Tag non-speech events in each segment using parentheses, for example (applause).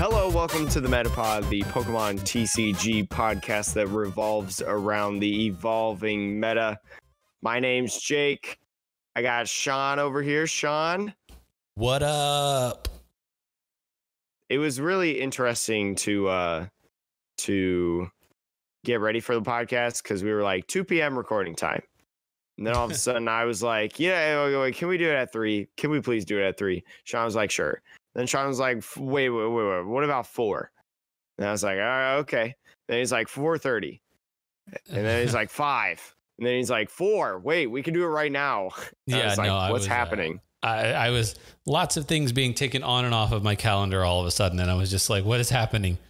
Hello, welcome to the Metapod, the Pokemon TCG podcast that revolves around the evolving meta. My name's Jake. I got Sean over here. Sean, What up? it was really interesting to uh to get ready for the podcast because we were like 2 p.m. recording time. And then all of a (laughs) sudden I was like, yeah, can we do it at three? Can we please do it at three? Sean was like, sure. Then Sean was like, wait, wait, wait, wait. What about four? And I was like, all right, okay. Then he's like, 4.30. And then he's (laughs) like, five. And then he's like, four. Wait, we can do it right now. And (laughs) I yeah, was like, no, what's was, uh, happening? I, I was lots of things being taken on and off of my calendar all of a sudden, and I was just like, "What is happening?" (laughs)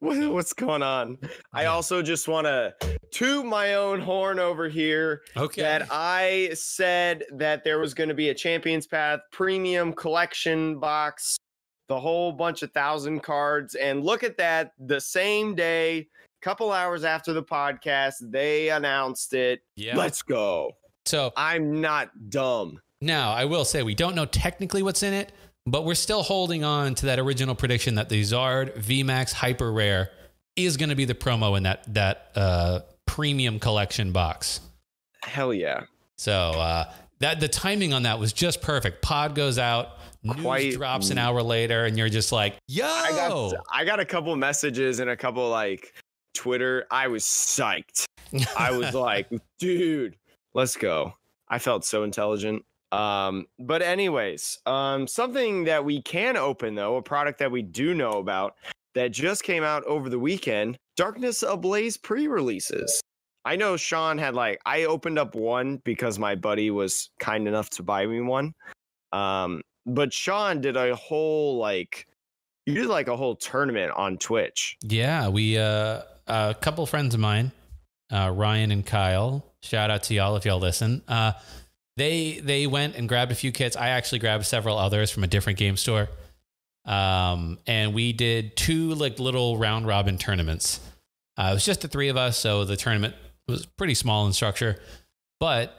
What- What's going on? I also just want to toot my own horn over here Okay. that I said that there was going to be a Champions Path premium collection box, the whole bunch of thousand cards. And look at that, the same day, a couple hours after the podcast, they announced it. yeah. Let's go. so I'm not dumb. now I will say we don't know technically what's in it, but we're still holding on to that original prediction that the Zard VMAX Hyper Rare is going to be the promo in that that uh, premium collection box. Hell yeah. So uh, that the timing on that was just perfect. Pod goes out, news Quite- drops an hour later, and you're just like, "Yo!" I got I got a couple messages and a couple like Twitter. I was psyched. I was (laughs) like, dude, let's go. I felt so intelligent. Um, but anyways, um, something that we can open though, a product that we do know about that just came out over the weekend, Darkness Ablaze pre-releases. I know Sean had like I opened up one because my buddy was kind enough to buy me one. Um, but Sean did a whole like you did like a whole tournament on Twitch. Yeah, we uh, a couple friends of mine, uh, Ryan and Kyle. Shout out to y'all if y'all listen. Uh, they they went and grabbed a few kits. I actually grabbed several others from a different game store. Um, and we did two like little round robin tournaments. Uh, it was just the three of us, so the tournament was pretty small in structure. But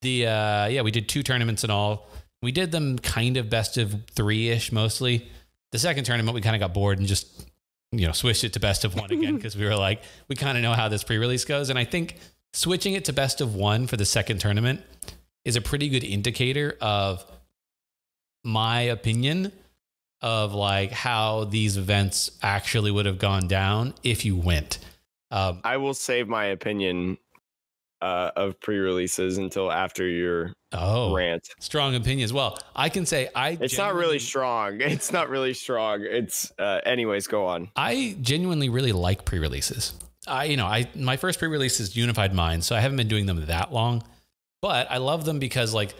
the uh, yeah, we did two tournaments in all. We did them kind of best of three ish mostly. The second tournament, we kind of got bored and just you know switched it to best of one again (laughs) because we were like we kind of know how this pre-release goes and i think switching it to best of one for the second tournament is a pretty good indicator of my opinion of like how these events actually would have gone down if you went um, I will save my opinion uh, of pre-releases until after your oh rant. strong opinions well i can say i It's not really strong. (laughs) It's not really strong. It's uh, anyways. Go on. I genuinely really like pre-releases. I, you know, I my first pre-release is Unified Minds, so I haven't been doing them that long, but I love them because like,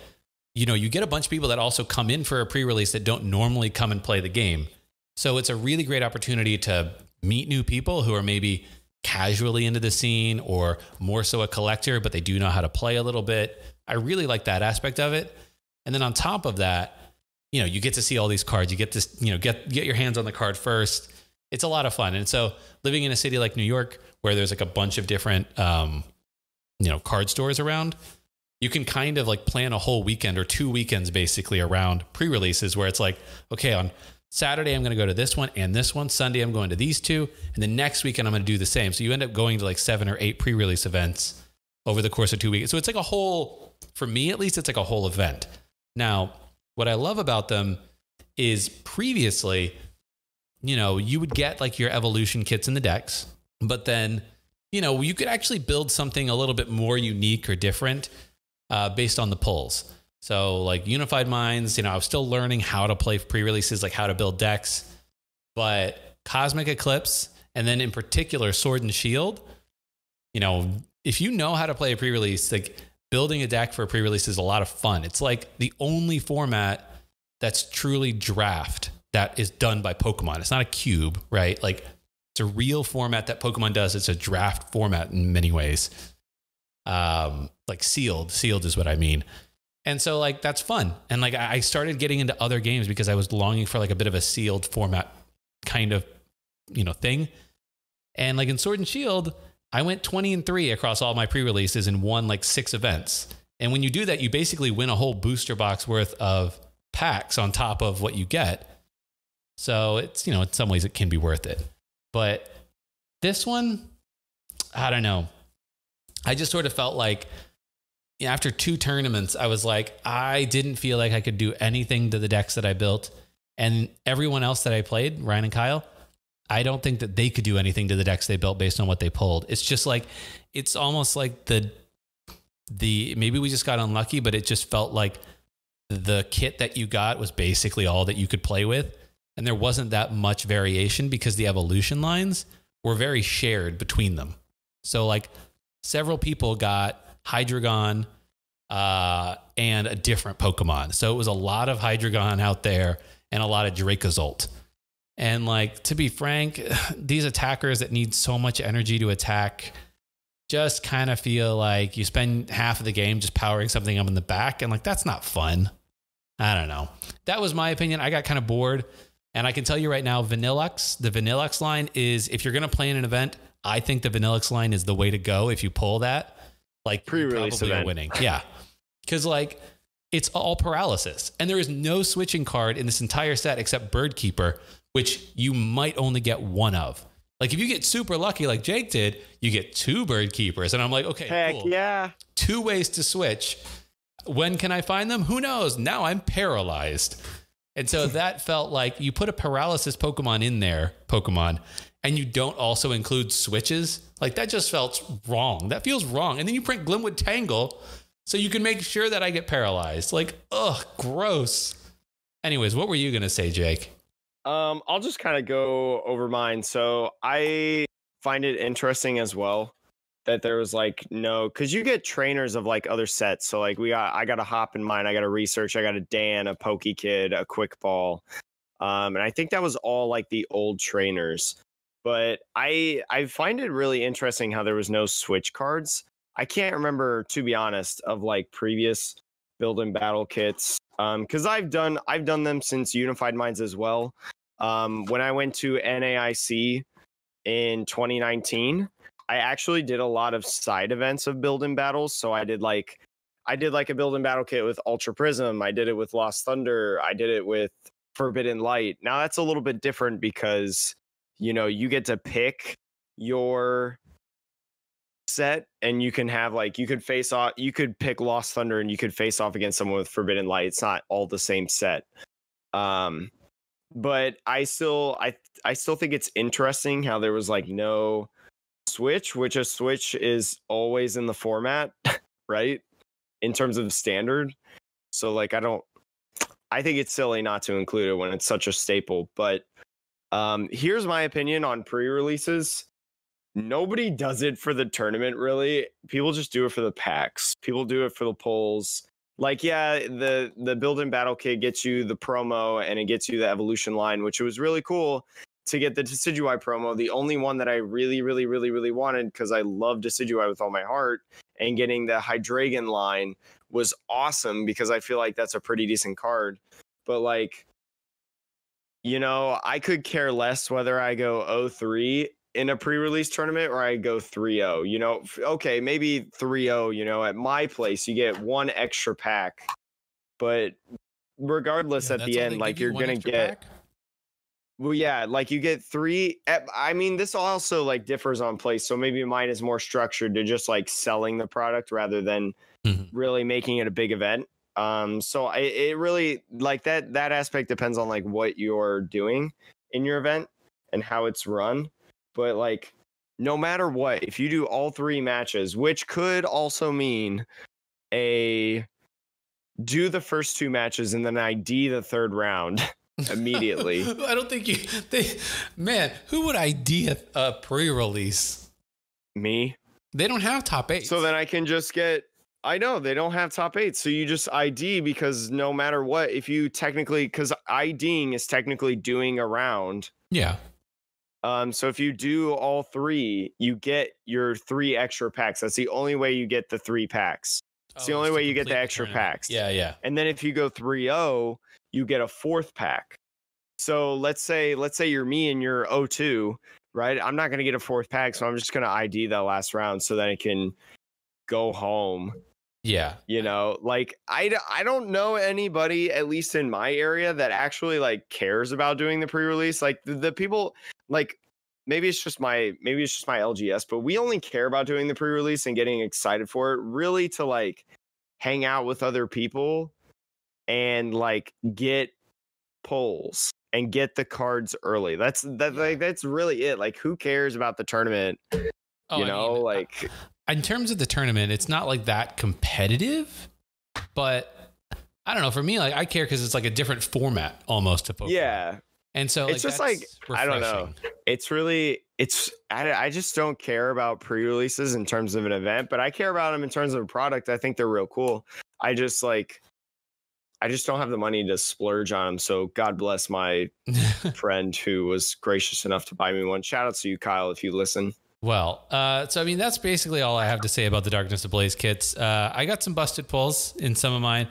you know, you get a bunch of people that also come in for a pre-release that don't normally come and play the game. So it's a really great opportunity to meet new people who are maybe casually into the scene or more so a collector, but they do know how to play a little bit. I really like that aspect of it. And then on top of that, you know, you get to see all these cards. You get to, you know, get get your hands on the card first. It's a lot of fun. And so living in a city like New York, where there's like a bunch of different, um, you know, card stores around, you can kind of like plan a whole weekend or two weekends basically around pre-releases where it's like, okay, on Saturday I'm going to go to this one and this one. Sunday I'm going to these two, and the next weekend I'm going to do the same. So you end up going to like seven or eight pre-release events over the course of two weeks. So it's like a whole, for me at least, it's like a whole event. Now, what I love about them is previously, you know, you would get like your evolution kits in the decks, but then, you know, you could actually build something a little bit more unique or different uh, based on the pulls. So, like Unified Minds, you know, I was still learning how to play pre releases, like how to build decks, but Cosmic Eclipse, and then in particular, Sword and Shield, you know, if you know how to play a pre release, like building a deck for a pre release is a lot of fun. It's like the only format that's truly draft that is done by Pokemon. It's not a cube, right? Like it's a real format that Pokemon does. It's a draft format in many ways. Um, like sealed, sealed is what I mean. And so like that's fun. And like I started getting into other games because I was longing for like a bit of a sealed format kind of, you know, thing. And like in Sword and Shield, I went 20 and 3 across all my pre-releases and won like six events. And when you do that, you basically win a whole booster box worth of packs on top of what you get. So it's, you know, in some ways it can be worth it. But this one, I don't know. I just sort of felt like after two tournaments, I was like, I didn't feel like I could do anything to the decks that I built. And everyone else that I played, Ryan and Kyle, I don't think that they could do anything to the decks they built based on what they pulled. It's just like, it's almost like the, the, maybe we just got unlucky, but it just felt like the kit that you got was basically all that you could play with. And there wasn't that much variation because the evolution lines were very shared between them. So, like, several people got Hydreigon uh, and a different Pokemon. So, it was a lot of Hydreigon out there and a lot of Dracozolt. And, like, to be frank, (sighs) these attackers that need so much energy to attack just kind of feel like you spend half of the game just powering something up in the back. And, like, that's not fun. I don't know. That was my opinion. I got kind of bored. And I can tell you right now, Vanilluxe, the Vanilluxe line is if you're going to play in an event, I think the Vanilluxe line is the way to go. If you pull that, like pre-release event. winning, yeah, because like it's all paralysis, and there is no switching card in this entire set except Bird Keeper, which you might only get one of. Like if you get super lucky, like Jake did, you get two Bird Keepers, and I'm like, okay, heck cool. yeah, two ways to switch. When can I find them? Who knows? Now I'm paralyzed. And so that felt like you put a paralysis Pokemon in there, Pokemon, and you don't also include switches. Like that just felt wrong. That feels wrong. And then you print Glimwood Tangle so you can make sure that I get paralyzed. Like, ugh, gross. Anyways, what were you to say, Jake? Um, I'll just kind of go over mine. So I find it interesting as well that there was like no because you get trainers of like other sets so like we got i got a hop in mine i got a research i got a dan a pokey kid a quick ball um and i think that was all like the old trainers but i i find it really interesting how there was no switch cards i can't remember to be honest of like previous build and battle kits um because i've done i've done them since unified minds as well um when i went to naic in 2019 I actually did a lot of side events of building battles. So I did like I did like a building battle kit with Ultra Prism. I did it with Lost Thunder. I did it with Forbidden Light. Now that's a little bit different because you know you get to pick your set and you can have like you could face off you could pick Lost Thunder and you could face off against someone with Forbidden Light. It's not all the same set. Um but I still I I still think it's interesting how there was like no Switch, which a Switch is always in the format, (laughs) right? In terms of standard. So like I don't I think it's silly not to include it when it's such a staple, but um here's my opinion on pre-releases. Nobody does it for the tournament really. People just do it for the packs. People do it for the polls. Like yeah, the the build and battle kit gets you the promo and it gets you the evolution line, which was really cool to get the Decidueye promo, the only one that I really, really, really, really wanted because I love Decidueye with all my heart, and getting the Hydreigon line was awesome because I feel like that's a pretty decent card. But like, you know, I could care less whether I go 03 in a pre-release tournament or I go 3-0. You know, okay, maybe 3-0, you know, at my place you get one extra pack. But regardless yeah, at the end like you're going to get pack? Well, yeah, like you get three. Eh, I mean, this also like differs on place. So maybe mine is more structured to just like selling the product rather than mm-hmm. really making it a big event. Um, so I, it really like that. That aspect depends on like what you're doing in your event and how it's run. But like, no matter what, if you do all three matches, which could also mean a do the first two matches and then ID the third round. (laughs) immediately. (laughs) I don't think you. They, man, who would ID a pre-release? Me. They don't have top eight. So then I can just get. I know they don't have top eight, so you just ID because no matter what, if you technically, because IDing is technically doing a round. Yeah. Um. So if you do all three, you get your three extra packs. That's the only way you get the three packs. It's oh, the only way you get the extra packs. Yeah, yeah. And then if you go 3-0, you get a fourth pack. So let's say let's say you're me and you're 02, right? I'm not going to get a fourth pack, so I'm just going to ID that last round so that I can go home Yeah. You know, like I, I don't know anybody, at least in my area, that actually like cares about doing the pre-release. Like the, the people, like maybe it's just my maybe it's just my LGS, but we only care about doing the pre-release and getting excited for it really to like hang out with other people and like get polls and get the cards early. That's that like that's really it. Like who cares about the tournament? Oh, you I know, mean, like in terms of the tournament, it's not like that competitive, but I don't know. For me, like I care because it's like a different format almost to Pokemon. yeah, and so It's just like, that's I don't know. it's really it's I, I just don't care about pre-releases in terms of an event but i care about them in terms of a product i think they're real cool i just like i just don't have the money to splurge on them so god bless my (laughs) friend who was gracious enough to buy me one shout out to you kyle if you listen Well, uh, so I mean, that's basically all I have to say about the Darkness Ablaze kits. Uh, I got some busted pulls in some of mine.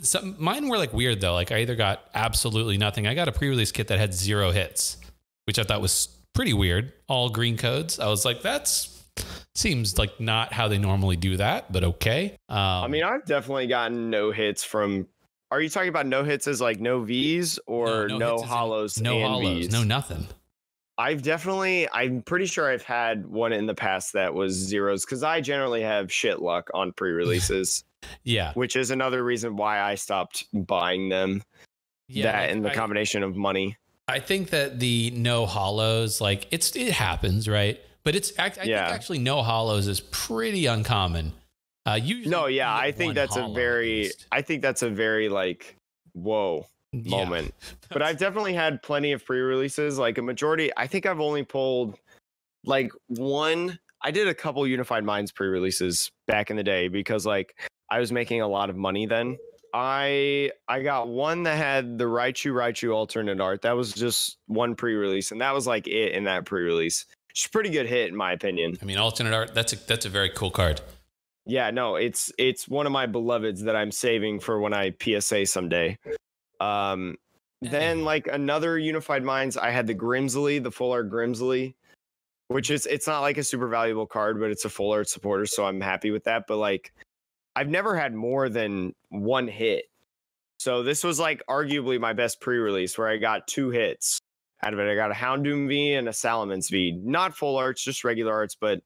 Some mine were like weird though. Like I either got absolutely nothing. I got a pre-release kit that had zero hits, which I thought was pretty weird. All green codes. I was like, that's seems like not how they normally do that, but okay. Um, i mean i've definitely gotten no hits from are you talking about no hits as like no v's or no, is in- holos no holos, Vs? no nothing. I've definitely, I'm pretty sure I've had one in the past that was zeros because I generally have shit luck on (laughs) pre releases, Yeah, which is another reason why I stopped buying them. yeah. that and the I- combination of money. I think that the no holos, like it's it happens, right? But it's act- I Yeah. think actually no holos is pretty uncommon. Uh, usually, No, yeah, I think that's a very. I think that's a very like, whoa Yeah. moment. (laughs) But I've definitely had plenty of pre releases. Like a majority, I think I've only pulled like one. I did a couple Unified Minds pre releases back in the day because like I was making a lot of money then. I I got one that had the Raichu Raichu alternate art. That was just one pre-release, and that was like it in that pre-release. It's a pretty good hit in my opinion. I mean, alternate art. That's a that's a very cool card. Yeah, no, it's it's one of my beloveds that I'm saving for when I PSA someday. Um, then (clears throat) like another Unified Minds, I had the Grimsley, the full art Grimsley, which is it's not like a super valuable card, but it's a full art supporter, so I'm happy with that. But like, I've never had more than one hit, so this was like arguably my best pre-release where I got two hits out of it. I got a Houndoom V and a Salamence V, not full arts, just regular arts, but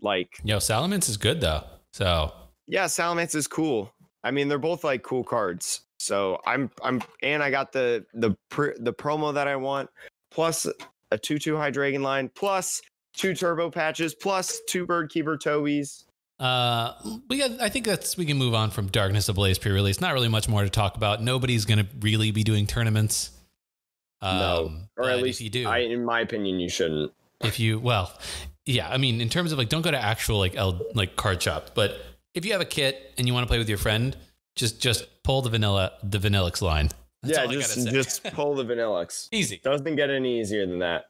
like Yo, Salamence is good though. So yeah, Salamence is cool. I mean, they're both like cool cards. So I'm I'm and I got the the pr- the promo that I want plus a two two Hydreigon line plus two turbo patches plus two bird keeper towies. uh, we got. I think that's we can move on from Darkness Ablaze pre-release. Not really much more to talk about. Nobody's gonna really be doing tournaments. No, Um, or at least you do, I in my opinion you shouldn't. if you well yeah i mean in terms of like don't go to actual like L, like card shop but if you have a kit and you want to play with your friend just just pull the vanilla the Vanilluxe line That's yeah, all I just gotta say. just pull the Vanilluxe. (laughs) easy Doesn't get any easier than that.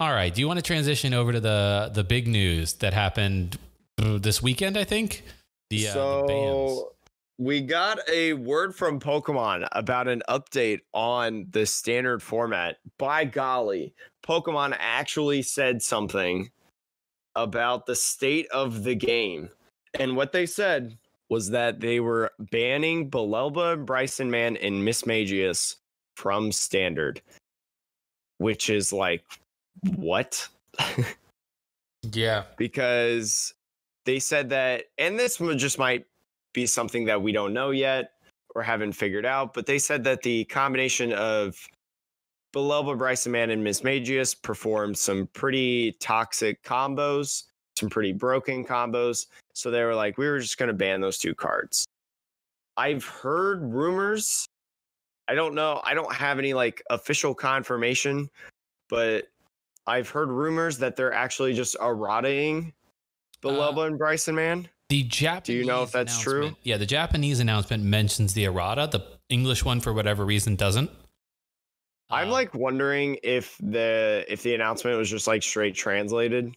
all right do you want to transition over to the the big news that happened this weekend i think the, uh, the so we got a word from Pokemon about an update on the standard format. By golly, Pokemon actually said something about the state of the game. And what they said was that they were banning Bellelba, Bryson Man, and Mismagius from standard, which is like, what? (laughs) yeah because they said that, and this just might be something that we don't know yet or haven't figured out, but they said that the combination of Bellelba, Bryson Man, and Mismagius performed some pretty toxic combos, some pretty broken combos. So they were like, we were just going to ban those two cards. I've heard rumors. I don't know. I don't have any like official confirmation, but I've heard rumors that they're actually just errataing Bellelba and Brycen-Man. the japanese Do you know if that's true? yeah the japanese announcement mentions the errata the english one for whatever reason doesn't I'm Uh, like wondering if the if the announcement was just like straight translated.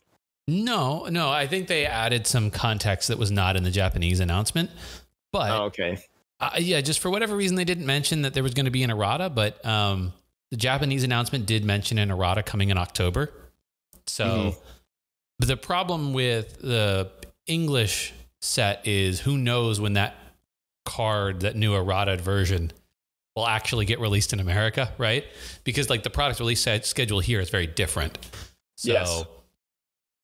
No, no, I think they added some context that was not in the Japanese announcement. But Oh, okay. uh, yeah, just for whatever reason, they didn't mention that there was going to be an errata. But um, the Japanese announcement did mention an errata coming in October. So Mhm. but the problem with the English set is who knows when that card, that new errata version, will actually get released in America, right? Because like the product release schedule here is very different. So, Yes.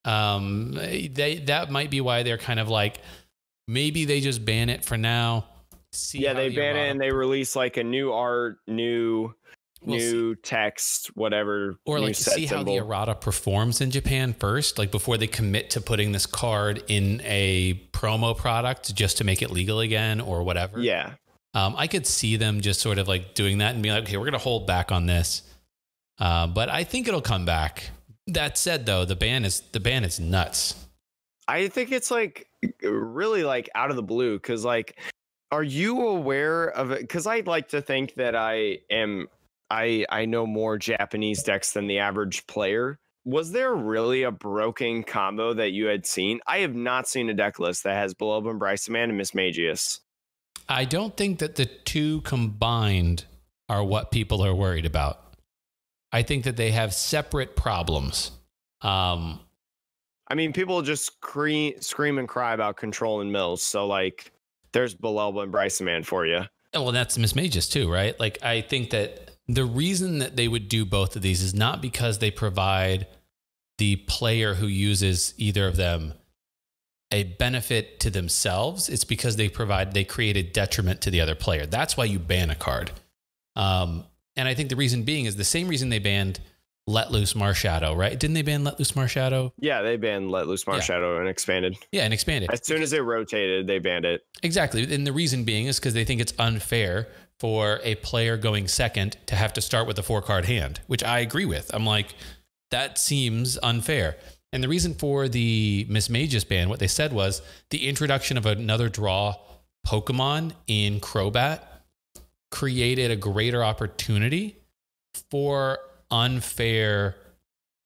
Um, they that might be why they're kind of like maybe they just ban it for now. See yeah, they the ban it and they release like a new art, new We'll see. new text, whatever. or like see how the errata performs in Japan first, like before they commit to putting this card in a promo product just to make it legal again or whatever. Yeah, Um, I could see them just sort of like doing that and being like, okay, we're going to hold back on this. Uh, but I think it'll come back. That said, though, the ban is the ban is nuts. I think it's like really like out of the blue because like, are you aware of it? Because I'd like to think that I am. I I know more Japanese decks than the average player. Was there really a broken combo that you had seen? I have not seen a deck list that has Bellelba and Brycen-Man and Mismagius. I don't think that the two combined are what people are worried about. I think that they have separate problems. Um, I mean, people just scream, scream and cry about control and mills. So like, there's Bellelba and Brycen-Man for you. well, that's Mismagius too, right? Like, I think that the reason that they would do both of these is not because they provide the player who uses either of them a benefit to themselves. It's because they provide, they create a detriment to the other player. That's why you ban a card. Um, and I think the reason being is the same reason they banned Let Loose Marshadow, right? Didn't they ban Let Loose Marshadow? Yeah, they banned Let Loose Marshadow and expanded. Yeah, and expanded. As soon as it rotated, they banned it. Exactly. And the reason being is because they think it's unfair for a player going second to have to start with a four card hand, which I agree with. I'm like, that seems unfair. And the reason for the Mismagius ban, what they said was the introduction of another draw Pokemon in Crobat created a greater opportunity for unfair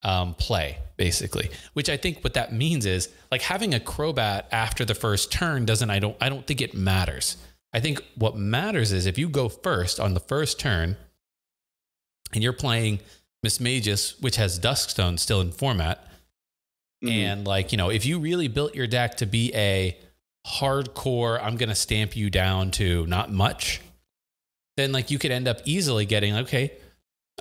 um, play, basically. Which I think what that means is like having a Crobat after the first turn doesn't. I don't. I don't think it matters. I think what matters is if you go first on the first turn, and you're playing Mismagius, which has Duskstone still in format, Mhm. and like you know, if you really built your deck to be a hardcore, I'm gonna stamp you down to not much, then like you could end up easily getting okay.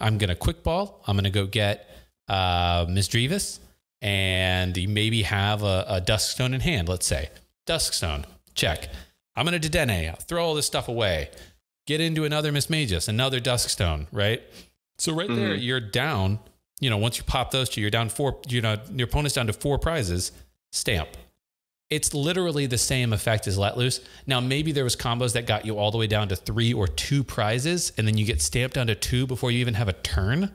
I'm gonna quick ball. I'm gonna go get uh, Misdreavus, and you maybe have a, a Duskstone in hand. Let's say Duskstone, check. I'm gonna Dedenne. Throw all this stuff away. Get into another Mismagius, another Duskstone, right? So right there, Mhm. you're down. You know, once you pop those two, you're down four. You know, your opponent's down to four prizes. Stamp. It's literally the same effect as let loose. Now, maybe there was combos that got you all the way down to three or two prizes, and then you get stamped down to two before you even have a turn.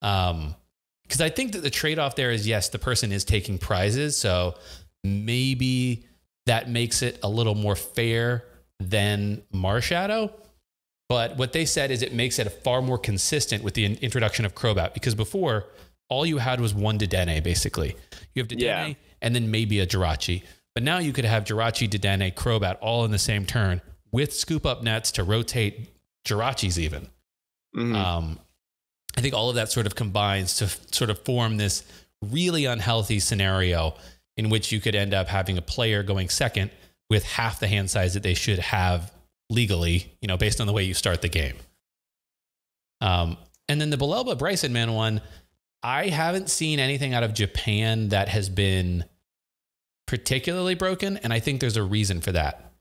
Um, because I think that the trade off there is yes, the person is taking prizes, so maybe that makes it a little more fair than Marshadow. But what they said is it makes it far more consistent with the introduction of Crobat because before all you had was one Dedenne basically. You have Dedenne Yeah. And then maybe a Jirachi. But now you could have Jirachi, Dedenne, Crobat all in the same turn with scoop up nets to rotate Jirachis even. Mhm. Um, I think all of that sort of combines to f- sort of form this really unhealthy scenario in which you could end up having a player going second with half the hand size that they should have legally, you know, based on the way you start the game. Um, and then the Bellelba Bryson Man one, I haven't seen anything out of Japan that has been particularly broken, and I think there's a reason for that.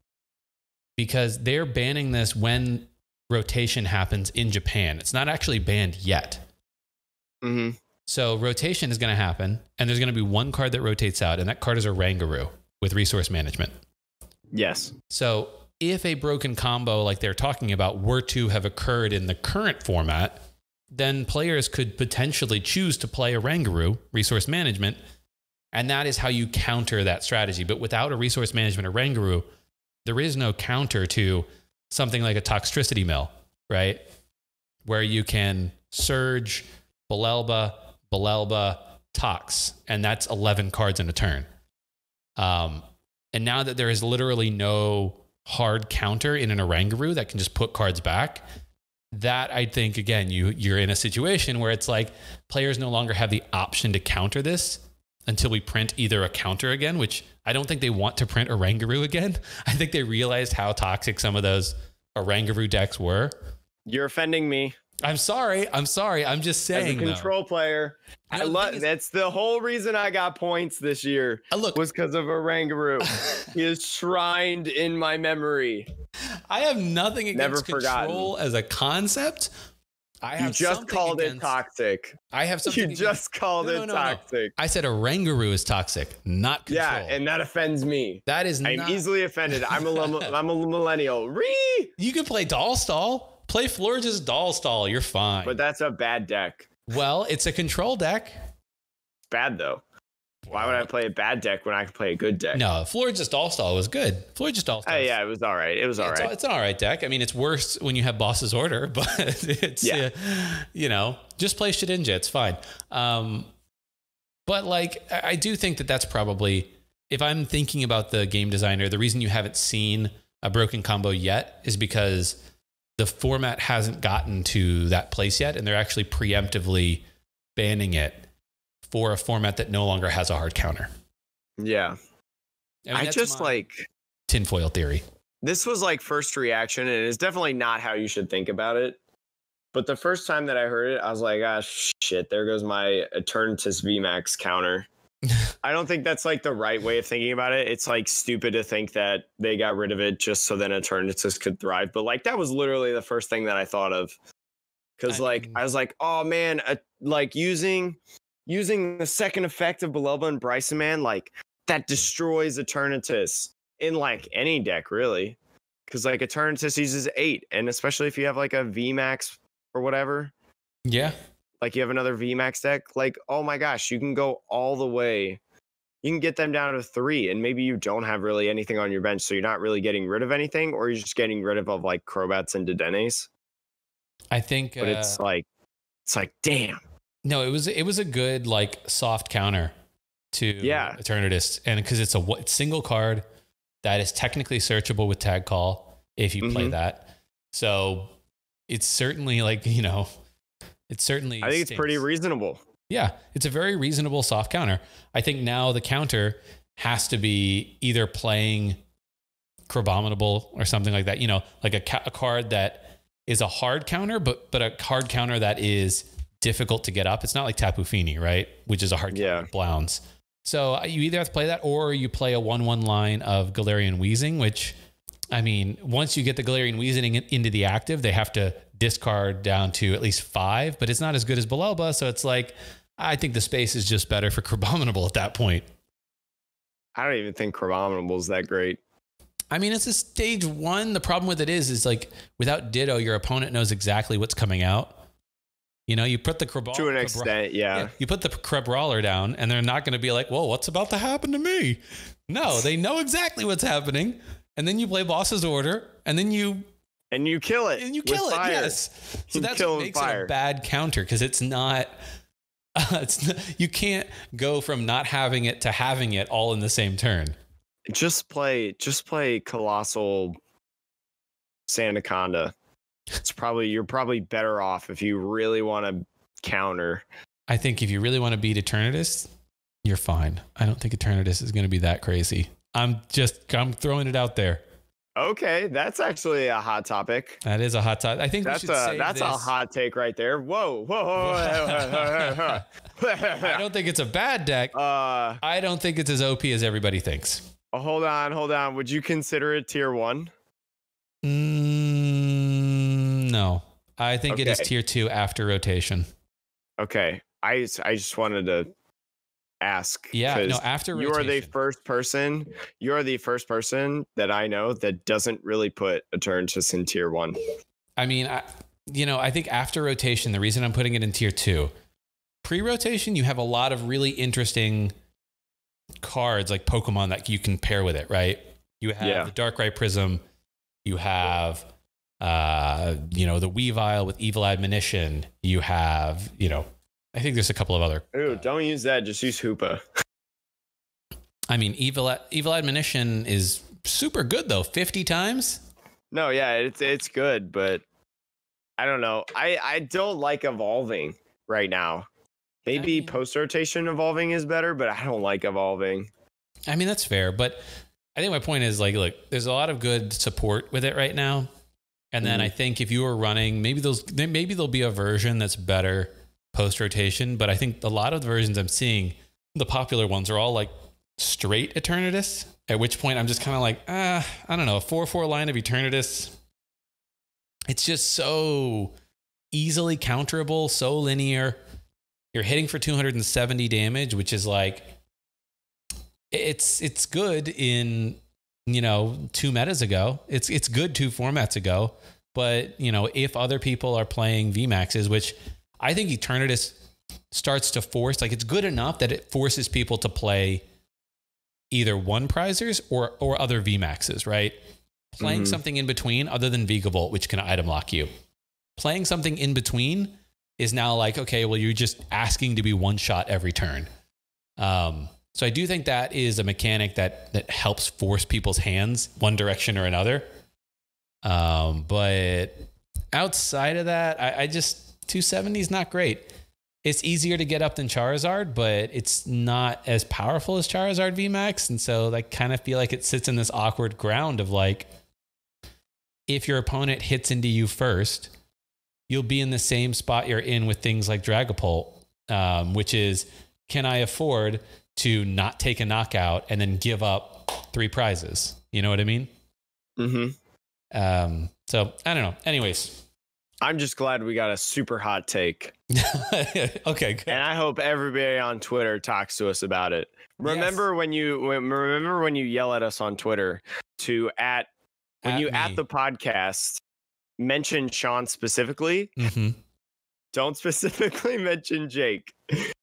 Because they're banning this when rotation happens in Japan. It's not actually banned yet. Mhm. So rotation is going to happen, and there's going to be one card that rotates out, and that card is a Oranguru with resource management. Yes. So if a broken combo like they're talking about were to have occurred in the current format, then players could potentially choose to play a Oranguru, resource management, and that is how you counter that strategy. But without a resource management or Oranguru, there is no counter to something like a toxicity Mill, right? Where you can Surge, Bellelba, Bellelba, Tox, and that's 11 cards in a turn. Um, and now that there is literally no hard counter in an Oranguru that can just put cards back, that I think again you you're in a situation where it's like players no longer have the option to counter this. Until we print either a counter again, which I don't think they want to print a Oranguru again. (laughs) I think they realized how toxic some of those Oranguru decks were. You're offending me. I'm sorry. I'm sorry. I'm just saying. As a control though. player, You I know, love that's the whole reason I got points this year Uh, look, was because of Oranguru. (laughs) he is shrined in my memory. I have nothing against Never forgotten. control as a concept. I You have just something called it toxic. I have (laughs) something. You against- just called No, it no, no, no. toxic. I said Oranguru is toxic, not control. Yeah, and that offends me. that is I'm not. easily offended. (laughs) I'm a I'm a millennial. Ree! you can play Doll Stall. Play Florges Doll Stall. You're fine. But that's a bad deck. well, it's a control deck. It's bad though. Why would I play a bad deck when I could play a good deck? No, Florges Doll Stall was good. Florges All Stall. Oh, yeah, it was all right. It was all it's, right. it's an all right deck. I mean, it's worse when you have Boss's Order, (laughs) but it's Yeah. uh, you know just play Shedinja. It's fine. Um, but like, I I do think that that's probably if I'm thinking about the game designer, the reason you haven't seen a broken combo yet is because the format hasn't gotten to that place yet, and they're actually preemptively banning it for a format that no longer has a hard counter. yeah. mean, I just like tinfoil theory. this was like first reaction, and it's definitely not how you should think about it. But the first time that I heard it, I was like, ah, shit, there goes my Eternatus VMAX counter. (laughs) I don't think that's like the right way of thinking about it. It's like stupid to think that they got rid of it just so then Eternatus could thrive. But like that was literally the first thing that I thought of. Cause I like mean- I was like, oh man, uh, like using using the second effect of Bellelba and Brycen-Man, like that destroys Eternatus in like any deck, really. Cause like Eternatus uses eight, and especially if you have like a VMAX or whatever, Yeah, like you have another VMAX deck, like oh my gosh, you can go all the way. You can get them down to three, and maybe you don't have really anything on your bench, so you're not really getting rid of anything, or you're just getting rid of, of like Crobats and Dedennes. I think. But uh, it's like, it's like, damn, No, it was it was a good like soft counter to Yeah. Eternatus, and because it's a single card that is technically searchable with tag call if you play Mhm. that. So it's certainly like (laughs) you know, it's certainly. I think it's pretty reasonable. Yeah, it's a very reasonable soft counter. I think now the counter has to be either playing Crabominable or something like that. You know, like a, a card that is a hard counter, but but a hard counter that is difficult to get up. It's not like Tapu Fini, right? Which is a hard Yeah. Blounds. So uh, you either have to play that or you play a one-one line of Galarian Wheezing, which I mean, once you get the Galarian in- into the active, they have to discard down to at least five, but it's not as good as Bellelba. So it's like, I think the space is just better for (laughs) Crabominable at that point. I don't even think Crabominable is that great. I mean, it's a stage one. The problem with it is, is like without Ditto, your opponent knows exactly what's coming out. You know, you put the Crabrawler To an extent, yeah. Yeah, you put the Crabrawler down, and they're not going to be like, "Whoa, what's about to happen to me?" No, they know exactly what's happening, and then you play Boss's Order, and then you And you kill it. and you kill it. fire. Yes. So You that's what makes it a bad counter because it's not. (laughs) it's not, you can't go from not having it to having it all in the same turn. Just play, just play Colossal Sandaconda. It's probably you're probably better off if you really want to counter. I think if you really want to beat Eternatus, you're fine. I don't think Eternatus is going to be that crazy. I'm just I'm throwing it out there. Okay, that's actually a hot topic. That is a hot topic. I think That's we should a that's a hot take right there. Whoa, whoa, whoa. (laughs) I don't think it's a bad deck. (laughs) uh, I don't think it's as OP as everybody thinks. hold on, hold on. Would you consider it tier one? Mm, no, I think it is tier two after rotation. Okay, I I just wanted to ask. Yeah, no, after you are the first person. You are the first person that I know that doesn't really put Eternatus in tier one. I mean, I, you know, I think after rotation, the reason I'm putting it in tier two, pre rotation, you have a lot of really interesting cards like Pokemon that you can pair with it, right? You have Yeah. the Darkrai Prism, you have, uh, you know, the Weavile with Evil Admonition, you have, you know, I think there's a couple of other. Ooh, don't use that. Just use Hoopa. I mean, Evil Evil Admonition is super good though, 50 times. No, yeah, it's it's good, but I don't know. I I don't like evolving right now. Maybe mean- post rotation evolving is better, but I don't like evolving. I mean, that's fair, but I think my point is like, look, there's a lot of good support with it right now. And then Mhm. I think if you were running, maybe those, maybe there'll be a version that's better post rotation. But I think a lot of the versions I'm seeing, the popular ones are all like straight Eternatus. At which point I'm just kind of like, ah, I don't know, a four four line of Eternatus. It's just so easily counterable, so linear. You're hitting for 270 damage, which is like it's it's good in you know two metas ago. It's it's good two formats ago. But you know if other people are playing VMAXs, which I think Eternatus starts to force, like it's good enough that it forces people to play either one prizers or or other VMAXs, right? Playing Mhm. something in between other than Vikavolt, which can item lock you. Playing something in between is now like, okay, well, you're just asking to be one shot every turn. Um, so I do think that is a mechanic that that helps force people's hands one direction or another. Um, but outside of that, I, I just 270 is not great. It's easier to get up than Charizard, but it's not as powerful as Charizard VMAX. And so I kind of feel like it sits in this awkward ground of like, if your opponent hits into you first, you'll be in the same spot you're in with things like Dragapult, um, which is can I afford to not take a knockout and then give up three prizes? You know what I mean? Mm-hmm. Um, so I don't know. Anyways, I'm just glad we got a super hot take. (laughs) okay, good. And I hope everybody on Twitter talks to us about it. Remember when you when, remember when you yell at us on Twitter to at when At you me. at the podcast mention Sean specifically, Mm-hmm. don't (laughs) specifically mention Jake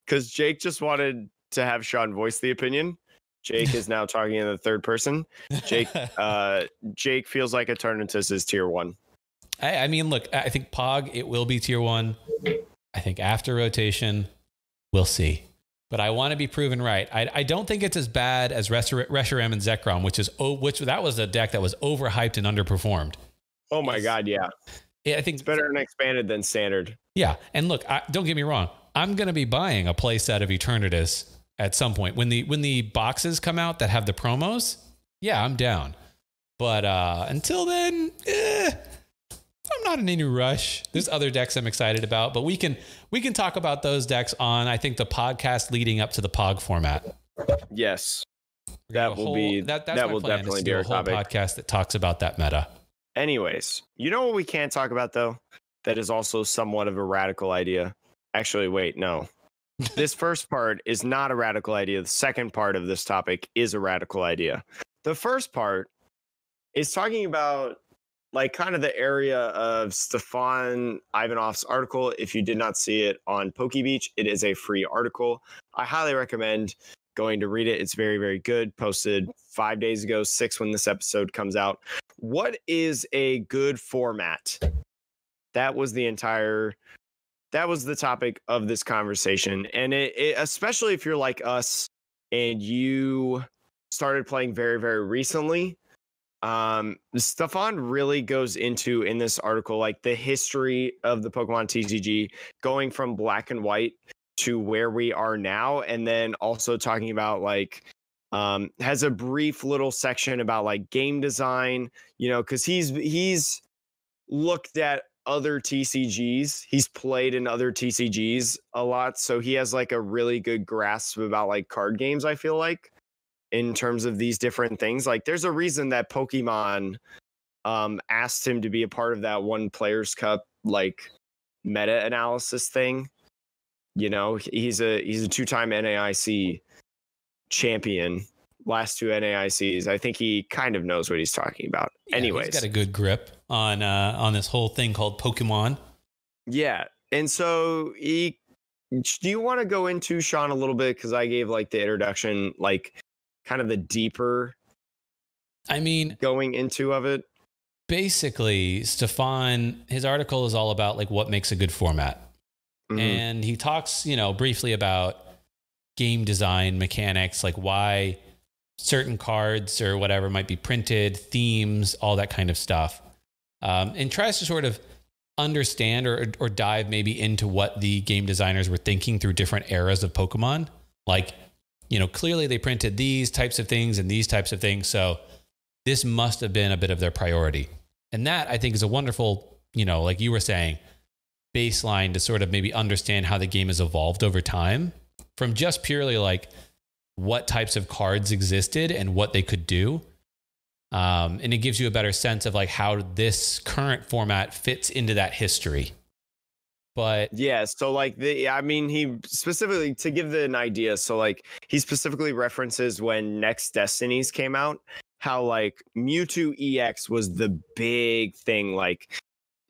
because Jake just wanted to have Sean voice the opinion. Jake is now talking in the third person. Jake, (laughs) uh, Jake feels like Eternatus is tier one. I, I mean, look, I think Pog, it will be tier one. I think after rotation, we'll see. But I want to be proven right. I, I don't think it's as bad as Reshiram Reshiram and Zekrom, which is oh, which that was a deck that was overhyped and underperformed. Oh my Yes. god, yeah, Yeah, I think it's better and expanded than standard. Yeah, and look, I, don't get me wrong. I'm going to be buying a playset of Eternatus at some point when the when the boxes come out that have the promos. Yeah, I'm down. But uh, until then, eh, I'm not in any rush. There's other decks I'm excited about, but we can we can talk about those decks on I think the podcast leading up to the Pog format. Yes, That will be- that's that will plan, definitely be our a whole topic. podcast that talks about that meta. Anyways, you know what we can't talk about though? That is also somewhat of a radical idea. Actually, wait, no. This first part is not a radical idea. The second part of this topic is a radical idea. The first part is talking about like kind of the area of Stéphane Ivanoff's article. If you did not see it on PokeBeach, it is a free article. I highly recommend going to read it. It's very, very good. Posted five days ago, six when this episode comes out. What is a good format? That was the entire that was the topic of this conversation. And it, it especially if you're like us and you started playing very, very recently. Um, Stéphane really goes into in this article like the history of the Pokemon TCG going from black and white to where we are now, and then also talking about like um has a brief little section about like game design, you know, because he's he's looked at other TCGs. He's played in other TCGs a lot, so he has like a really good grasp about like card games. I feel like in terms of these different things. Like, there's a reason that Pokemon um asked him to be a part of that one Players Cup like meta analysis thing. You know, he's a he's a two time NAIC champion. Last two NAICs. I think he kind of knows what he's talking about. Yeah, Anyways, he's got a good grip on uh, on this whole thing called Pokemon. Yeah. And so he do you want to go into Sean a little bit because I gave like the introduction, like kind of the deeper I mean, going into of it. basically, Stéphane, his article is all about like what makes a good format. Mhm. And he talks, you know, briefly about game design mechanics, like why certain cards or whatever might be printed, themes, all that kind of stuff. Um, and tries to sort of understand or or dive maybe into what the game designers were thinking through different eras of Pokemon. Like, you know, clearly they printed these types of things and these types of things, so this must have been a bit of their priority. And that I think is a wonderful, you know, like you were saying, baseline to sort of maybe understand how the game has evolved over time from just purely like what types of cards existed and what they could do. Um, and it gives you a better sense of like how this current format fits into that history. But yeah, so like the I mean he specifically to give the an idea, so like he specifically references when Next Destinies came out, how like Mewtwo EX was the big thing. Like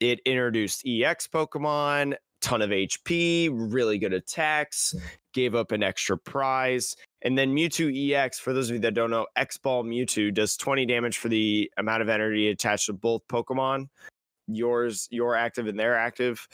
it introduced EX Pokemon, ton of HP, really good attacks, gave up an extra prize. And then Mewtwo EX, for those of you that don't know, X Ball Mewtwo does 20 damage for the amount of energy attached to both Pokemon. Yours, your active and their active.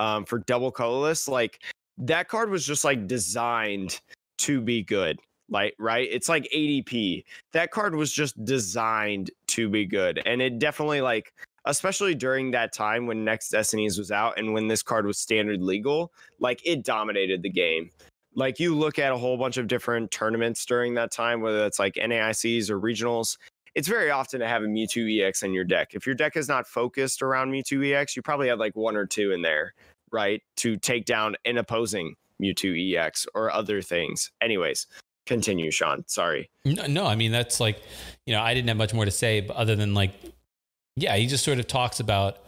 Um, for double colorless, like that card was just like designed to be good. Like, right? It's like ADP. That card was just designed to be good. And it definitely like especially during that time when Next Destinies was out and when this card was standard legal, like it dominated the game. Like you look at a whole bunch of different tournaments during that time, whether it's like NAICs or regionals, it's very often to have a Mewtwo EX in your deck. If your deck is not focused around Mewtwo EX, you probably have like one or two in there, right? To take down an opposing Mewtwo EX or other things. Anyways, continue, Sean. Sorry. No, no, I mean, that's like, you know, I didn't have much more to say other than like yeah, he just sort of talks about,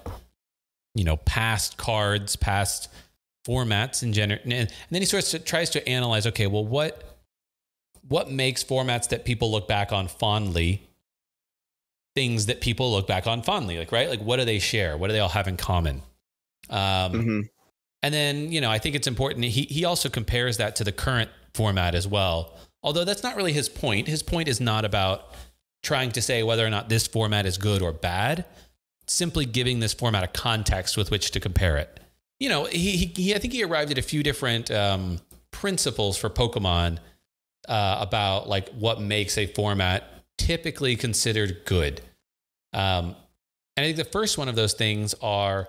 you know, past cards, past formats in general. And, and then he sort of tries to analyze, okay, well, what, what makes formats that people look back on fondly things that people look back on fondly? Like, right? Like, what do they share? What do they all have in common? Um, mm-hmm. And then, you know, I think it's important. He, he also compares that to the current format as well. Although that's not really his point. His point is not about trying to say whether or not this format is good or bad, simply giving this format a context with which to compare it. You know, he, he I think he arrived at a few different um, principles for Pokemon uh, about like what makes a format typically considered good. Um, and I think the first one of those things are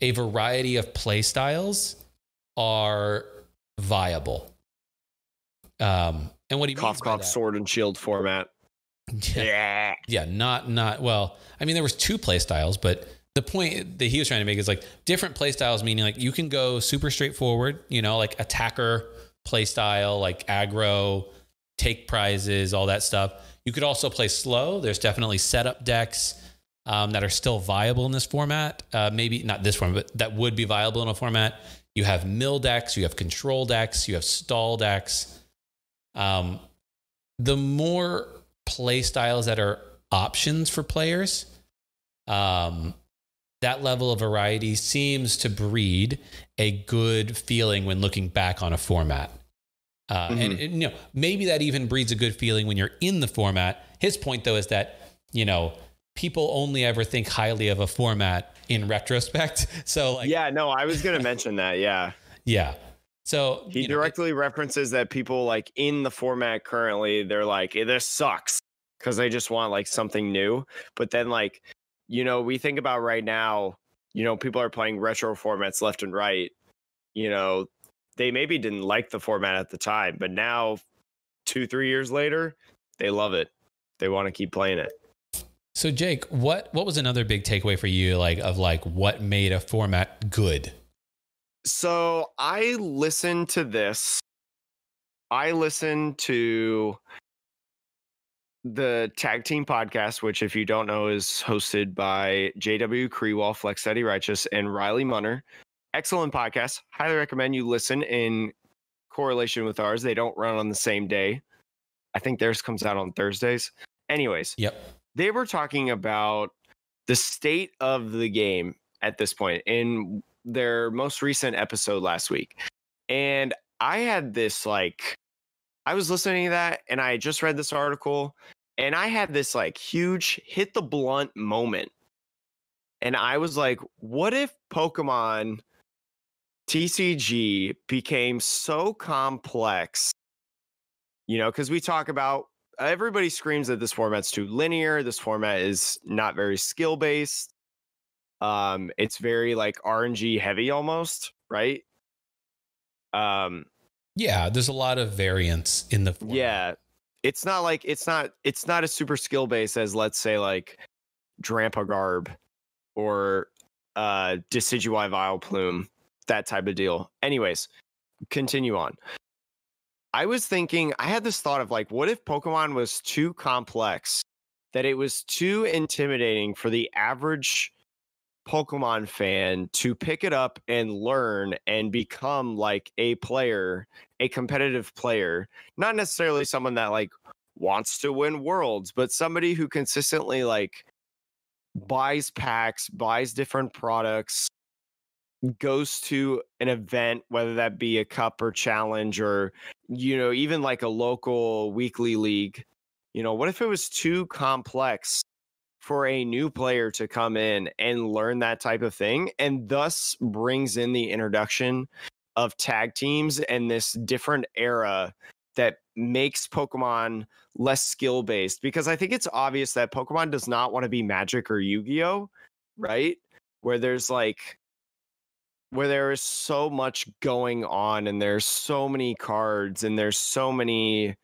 a variety of play styles are viable. Um, and what he cough cough sword and shield format. (laughs) Yeah. Yeah, not not well. I mean, there was two play styles, but the point that he was trying to make is like different play styles, meaning like you can go super straightforward, you know, like attacker play style, like aggro, take prizes, all that stuff. You could also play slow. There's definitely setup decks um, that are still viable in this format. Uh, maybe not this one, but that would be viable in a format. You have mill decks, you have control decks, you have stall decks. Um, the more play styles that are options for players, um, that level of variety seems to breed a good feeling when looking back on a format. Uh, mm-hmm. and, and, you know, maybe that even breeds a good feeling when you're in the format. His point, though, is that you know people only ever think highly of a format in retrospect. (laughs) So, like, yeah, no, I was going to mention that. Yeah, (laughs) yeah. So he directly know, it, references that people like in the format currently, they're like, this sucks because they just want like something new. But then, like, you know, we think about right now, you know, people are playing retro formats left and right. You know, they maybe didn't like the format at the time, but now, two, three years later, they love it. They want to keep playing it. So Jake, what what was another big takeaway for you like of like what made a format good? So I listened to this. I listened to the tag team podcast, which if you don't know is hosted by JW Kriwall, Flex Steady Righteous, and Riley Munner. Excellent podcast. Highly recommend you listen in correlation with ours. They don't run on the same day. I think theirs comes out on Thursdays. Anyways, yep. They were talking about the state of the game at this point in their most recent episode last week. And I had this like I was listening to that and I just read this article and I had this like huge hit the blunt moment. And I was like, what if Pokemon TCG became so complex? You know, because we talk about everybody screams that this format's too linear. This format is not very skill based. Um, it's very like RNG heavy almost, right? Um, Yeah, there's a lot of variance in the format. yeah, it's not like it's not it's not a super skill base as let's say like Drampa Garb or uh Decidueye Vileplume, that type of deal. Anyways, continue on. I was thinking, I had this thought of like, what if Pokemon was too complex, that it was too intimidating for the average Pokemon fan to pick it up and learn and become like a player, a competitive player, not necessarily someone that like wants to win worlds, but somebody who consistently like buys packs, buys different products, goes to an event, whether that be a cup or challenge or, you know, even like a local weekly league. You know, what if it was too complex for a new player to come in and learn that type of thing and thus brings in the introduction of tag teams and this different era that makes Pokemon less skill based because I think it's obvious that Pokemon does not want to be Magic or Yu Gi Oh! right? Where there's like, where there is so much going on and there's so many cards and there's so many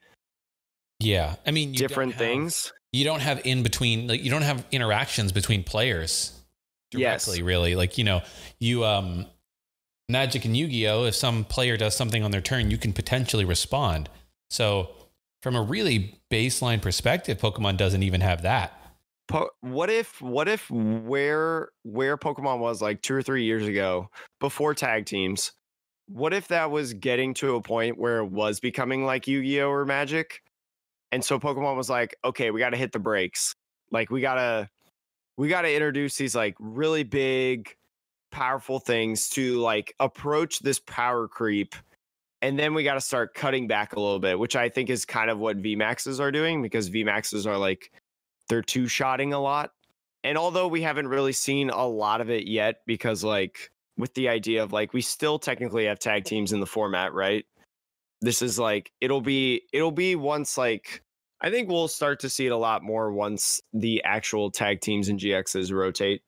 Yeah, I mean, different have- things. You don't have in between, like you don't have interactions between players Yes. directly, really. Like you know, you um, Magic and Yu Gi Oh. If some player does something on their turn, you can potentially respond. So, from a really baseline perspective, Pokemon doesn't even have that. Po- what if what if where where Pokemon was like two or three years ago before tag teams? What if that was getting to a point where it was becoming like Yu-Gi-Oh or Magic? And so Pokemon was like, okay, we got to hit the brakes. Like we got to we got to introduce these like really big powerful things to like approach this power creep and then we got to start cutting back a little bit, which I think is kind of what VMAXs are doing because VMAXs are like they're two shotting a lot. And although we haven't really seen a lot of it yet, because like with the idea of like we still technically have tag teams in the format, right? This is like it'll be it'll be once like I think we'll start to see it a lot more once the actual tag teams and GXs rotate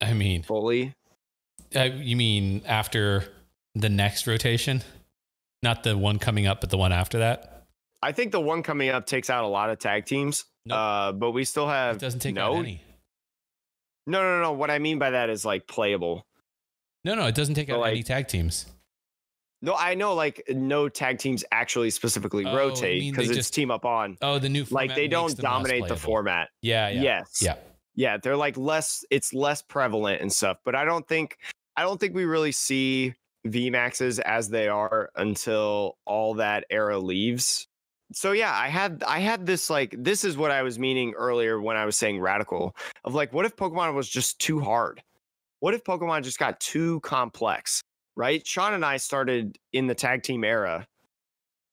I mean, fully. uh, you mean after the next rotation, not the one coming up, but the one after that? I think the one coming up takes out a lot of tag teams. Nope. Uh, but we still have It doesn't take no, out any. no, no, no. What I mean by that is like playable. No, no, it doesn't take But, out like, any tag teams. No, I know like no tag teams actually specifically Oh, rotate because it's just- team up on. Oh, the new Like they don't dominate the format. Yeah, yeah, Yes. yeah. Yeah, they're like less it's less prevalent and stuff, but I don't think I don't think we really see VMAXs as they are until all that era leaves. So yeah, I had I had this like this is what I was meaning earlier when I was saying radical of like what if Pokemon was just too hard? What if Pokemon just got too complex? Right? Sean and I started in the tag team era,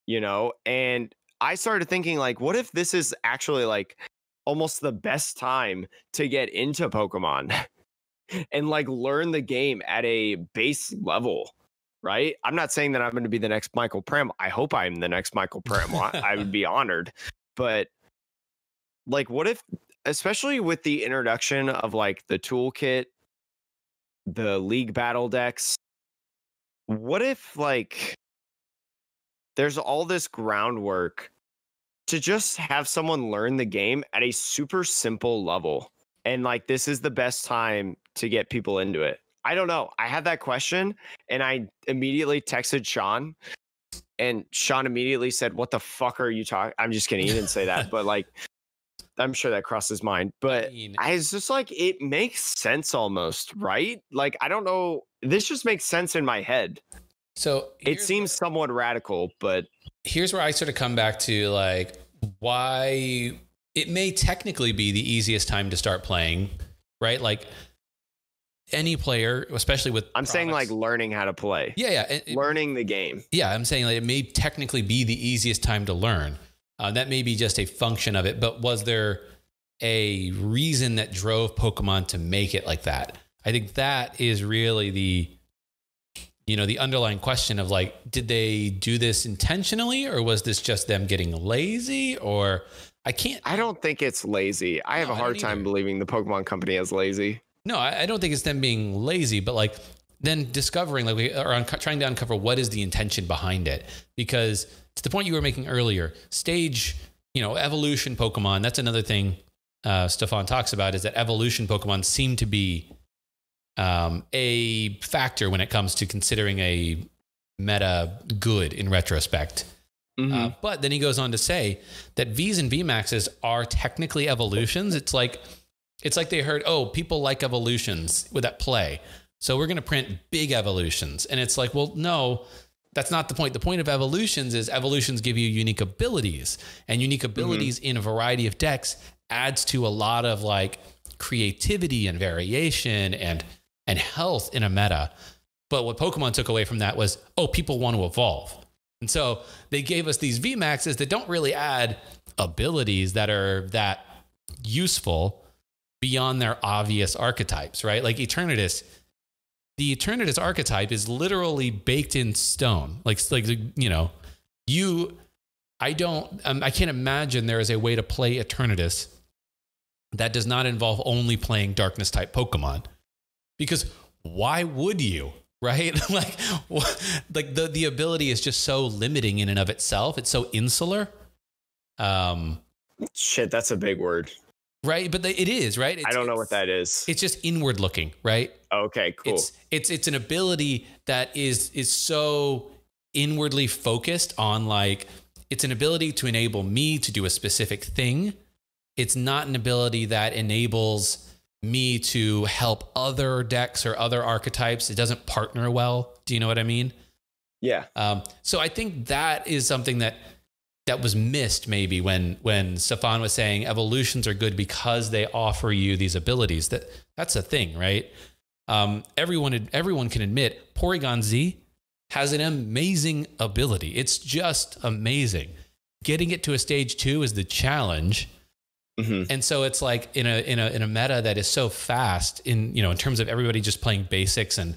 you know, and I started thinking like what if this is actually like almost the best time to get into Pokemon (laughs) and like learn the game at a base level, right? I'm not saying that I'm going to be the next Michael Prim. I hope I'm the next Michael. Well, I would be honored. But like, what if, especially with the introduction of like the toolkit, the league battle decks, what if like there's all this groundwork to just have someone learn the game at a super simple level. And like this is the best time to get people into it. I don't know. I had that question and I immediately texted Sean and Sean immediately said, What the fuck are you talking? I'm just kidding. He didn't say that, but like I'm sure that crossed his mind. But mean- I was just like, it makes sense almost, right? Like, I don't know. This just makes sense in my head. So It seems somewhat radical, but here's where I sort of come back to like why it may technically be the easiest time to start playing, right? Like any player, especially with I'm saying like learning how to play, yeah, yeah, it- learning the game. yeah. I'm saying like it may technically be the easiest time to learn. Uh, that may be just a function of it, but was there a reason that drove Pokemon to make it like that? I think that is really the you know the underlying question of like did they do this intentionally or was this just them getting lazy or I can't I don't think it's lazy. I have a hard time either. believing the Pokemon Company is lazy. No, I, I don't think it's them being lazy, but like then discovering, like we are on, trying to uncover what is the intention behind it. Because to the point you were making earlier, stage, you know, evolution Pokemon. That's another thing uh, Stéphane talks about is that evolution Pokemon seem to be um, a factor when it comes to considering a meta good in retrospect. Mhm. Uh, but then he goes on to say that V's and Vmaxes are technically evolutions. It's like it's like they heard, oh, people like evolutions with that play. So we're going to print big evolutions. And it's like, well, no, that's not the point. The point of evolutions is evolutions give you unique abilities, and unique abilities in a variety of decks adds to a lot of like creativity and variation and and health in a meta. But what Pokemon took away from that was, oh, people want to evolve. And so they gave us these VMAXs that don't really add abilities that are that useful beyond their obvious archetypes, right? Like Eternatus, the Eternatus archetype is literally baked in stone. Like, like you know, you, I don't, um, I can't imagine there is a way to play Eternatus that does not involve only playing darkness type Pokemon. Because why would you? Right? (laughs) like, like the, the ability is just so limiting in and of itself. It's so insular. Um, Shit, that's a big word. right. But the, it is, right? I don't know what that is. It's just inward looking, right? Okay, cool. It's it's it's an ability that is is so inwardly focused on like it's an ability to enable me to do a specific thing. It's not an ability that enables me to help other decks or other archetypes. It doesn't partner well. Do you know what I mean? yeah. Um, so I think that is something that that was missed maybe when when Stéphane was saying evolutions are good because they offer you these abilities. That that's a thing, right? Um, everyone everyone can admit Porygon Z has an amazing ability. It's just amazing. Getting it to a stage two is the challenge. Hmm And so it's like in a in a in a meta that is so fast in you know in terms of everybody just playing basics and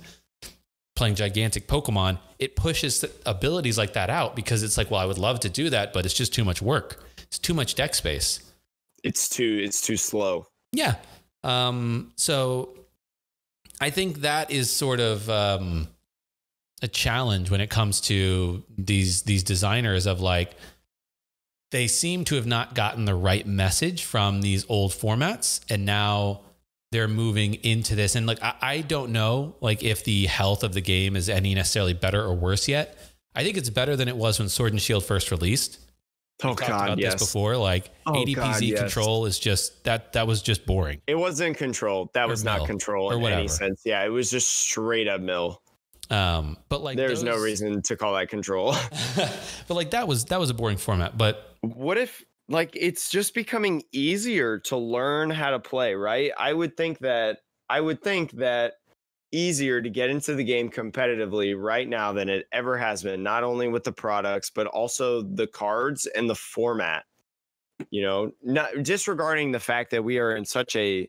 playing gigantic Pokemon, it pushes the abilities like that out because it's like, well, I would love to do that, but it's just too much work. It's too much deck space. It's too it's too slow. Yeah. Um, so I think that is sort of um, a challenge when it comes to these these designers of like they seem to have not gotten the right message from these old formats and now they're moving into this and like I, I don't know like if the health of the game is any necessarily better or worse yet i think it's better than it was when sword and shield first released Oh we talked god, about yes. this before like Oh, adpz God, yes. control is just that that was just boring It wasn't control. That Or was mill, not control or in whatever. any sense. Yeah, it was just straight up mill. um but like There's no reason to call that control. (laughs) but like that was that was a boring format but what if like it's just becoming easier to learn how to play, right? I would think that I would think that easier to get into the game competitively right now than it ever has been, not only with the products, but also the cards and the format. You know, not disregarding the fact that we are in such a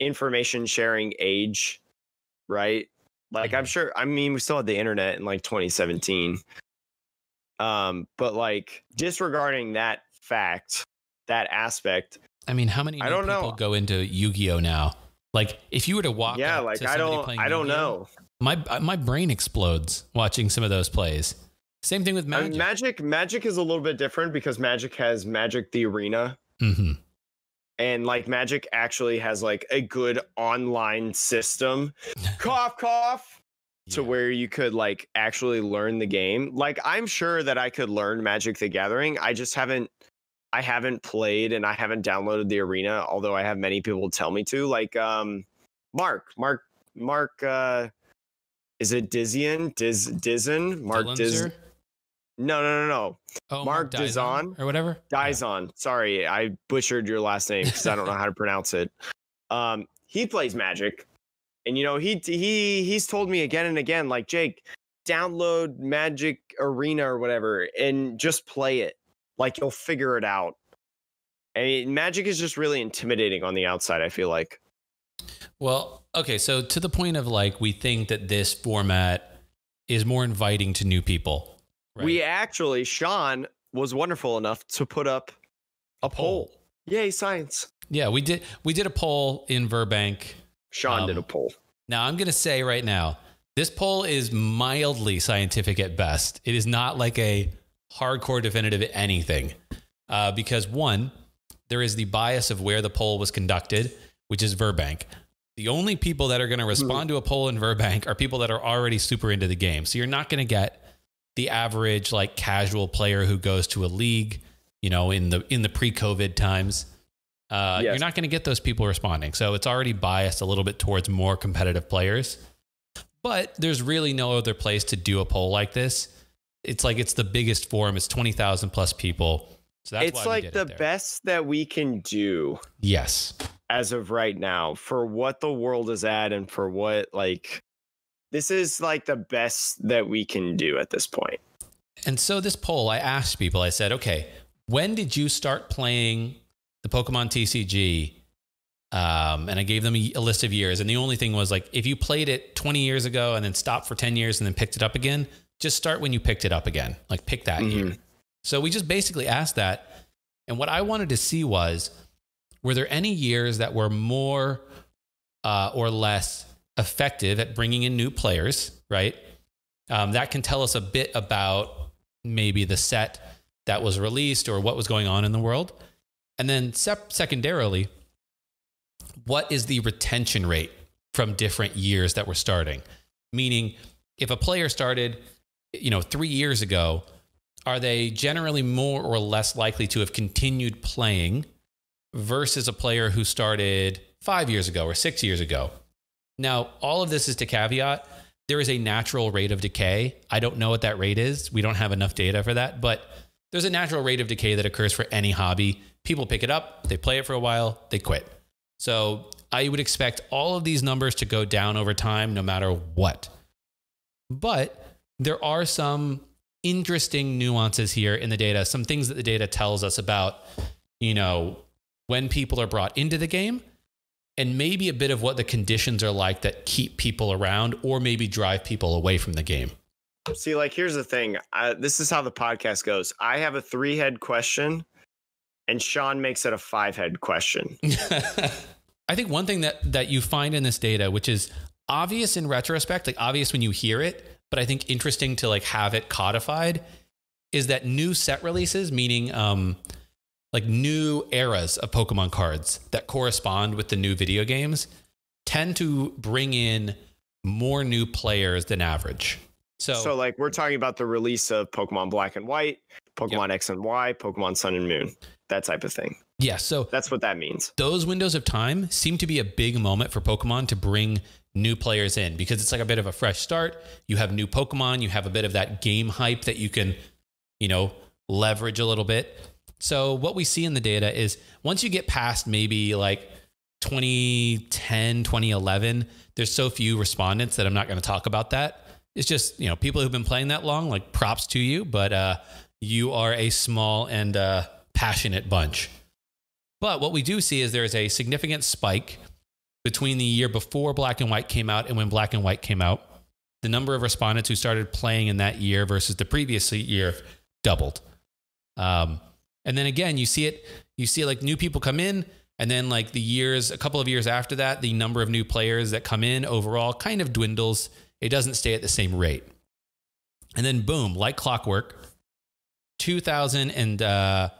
information sharing age, right? Like I'm Mhm. sure I mean we still had the internet in like 2017. Um, but like disregarding that fact, that aspect, i mean how many I don't people know. go into yu-gi-oh now like if you were to walk yeah, like I don't I don't know. my my brain explodes watching some of those plays same thing with I magic, mean, magic magic is a little bit different because magic has magic the arena Mhm. and like magic actually has like a good online system (laughs) cough cough to Yeah. where you could like actually learn the game like i'm sure that i could learn magic the gathering i just haven't i haven't played and i haven't downloaded the arena although i have many people tell me to like um mark mark mark uh is it Dizian? Diz Dizin? Mark Diz No, no, no, no. oh, Mark Dizon Dizon? or whatever Yeah. Dizon. Sorry, I butchered your last name because I don't know how to (laughs) pronounce it. Um, he plays Magic, and you know he he he's told me again and again, like Jake, download Magic Arena or whatever, and just play it. Like you'll figure it out. I mean, Magic is just really intimidating on the outside. I feel like. Well, okay, so to the point of like we think that this format is more inviting to new people. Right? We actually, Sean was wonderful enough to put up a poll. Yay, science. yeah, we did we did a poll in Virbank Sean did Um, a poll. Now, I'm going to say right now, this poll is mildly scientific at best. It is not like a hardcore definitive anything. Uh, because one, there is the bias of where the poll was conducted, which is Virbank. The only people that are going to respond to a poll in Virbank are people that are already super into the game. So you're not going to get the average like casual player who goes to a league, you know, in the in the pre-COVID times. Uh, Yes. You're not going to get those people responding. So it's already biased a little bit towards more competitive players. But there's really no other place to do a poll like this. It's like it's the biggest forum. It's twenty thousand plus people. So that's it's why we like the it best that we can do Yes. as of right now for what the world is at and for what like this is like the best that we can do at this point. And so this poll, I asked people. I said, okay, when did you start playing the Pokemon TCG? Um, and I gave them a, a list of years. And the only thing was like, if you played it 20 years ago and then stopped for 10 years and then picked it up again, just start when you picked it up again. Like pick that year. Mhm. So we just basically asked that. And what I wanted to see was were there any years that were more uh, or less effective at bringing in new players, right? Um, that can tell us a bit about maybe the set that was released or what was going on in the world. And then, sep- secondarily, what is the retention rate from different years that we're starting? Meaning, if a player started, you know, three years ago, are they generally more or less likely to have continued playing versus a player who started five years ago or six years ago? Now, all of this is to caveat there is a natural rate of decay. I don't know what that rate is. We don't have enough data for that, but there's a natural rate of decay that occurs for any hobby. People pick it up, they play it for a while, they quit. So I would expect all of these numbers to go down over time, no matter what. But there are some interesting nuances here in the data, some things that the data tells us about, you know, when people are brought into the game and maybe a bit of what the conditions are like that keep people around or maybe drive people away from the game. See, like here's the thing. This is how the podcast goes. I have a three head question, and Sean makes it a five head question. (laughs) I think one thing that that you find in this data, which is obvious in retrospect, like obvious when you hear it, but I think interesting to like have it codified, is that new set releases, meaning um, like new eras of Pokemon cards that correspond with the new video games, tend to bring in more new players than average. So, So, like, we're talking about the release of Pokemon Black and White, Pokemon X and Y, Pokemon Sun and Moon, that type of thing. yeah, so That's what that means. those windows of time seem to be a big moment for Pokemon to bring new players in because it's like a bit of a fresh start. You have new Pokemon, you have a bit of that game hype that you can, you know, leverage a little bit. So what we see in the data is once you get past maybe like 2010, 2011, there's so few respondents that I'm not going to talk about that. It's just, you know, people who've been playing that long, like props to you, but uh, you are a small and uh, passionate bunch. But what we do see is there's a significant spike between the year before Black and White came out and when Black and White came out. The number of respondents who started playing in that year versus the previous year doubled. Um, and then again, you see it, you see like new people come in, and then like the years, a couple of years after that, the number of new players that come in overall kind of dwindles. It doesn't stay at the same rate. And then boom, like clockwork, 2000 and uh,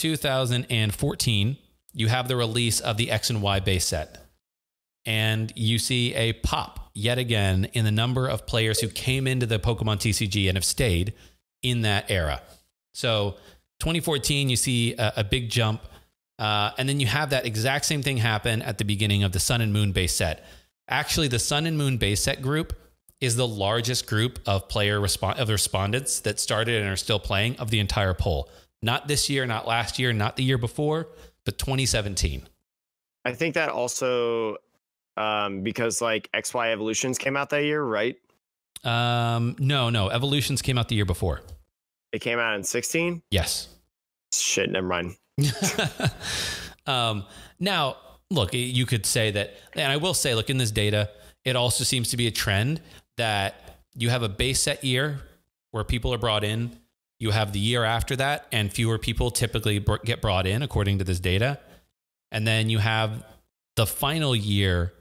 2014, you have the release of the X and Y base set. And you see a pop yet again in the number of players who came into the Pokemon TCG and have stayed in that era. So 2014, you see a, a big jump. Uh, and then you have that exact same thing happen at the beginning of the Sun and Moon base set. Actually, the Sun and Moon base set group is the largest group of player respon- of respondents that started and are still playing of the entire poll. Not this year, not last year, not the year before, but 2017. I think that also um, because like XY Evolutions came out that year, right? Um, no, no, Evolutions came out the year before. It came out in 16. Yes. Shit, never mind. (laughs) um, now, look, you could say that, and I will say, look, in this data, it also seems to be a trend that you have a base set year where people are brought in. You have the year after that, and fewer people typically get brought in, according to this data. And then you have the final year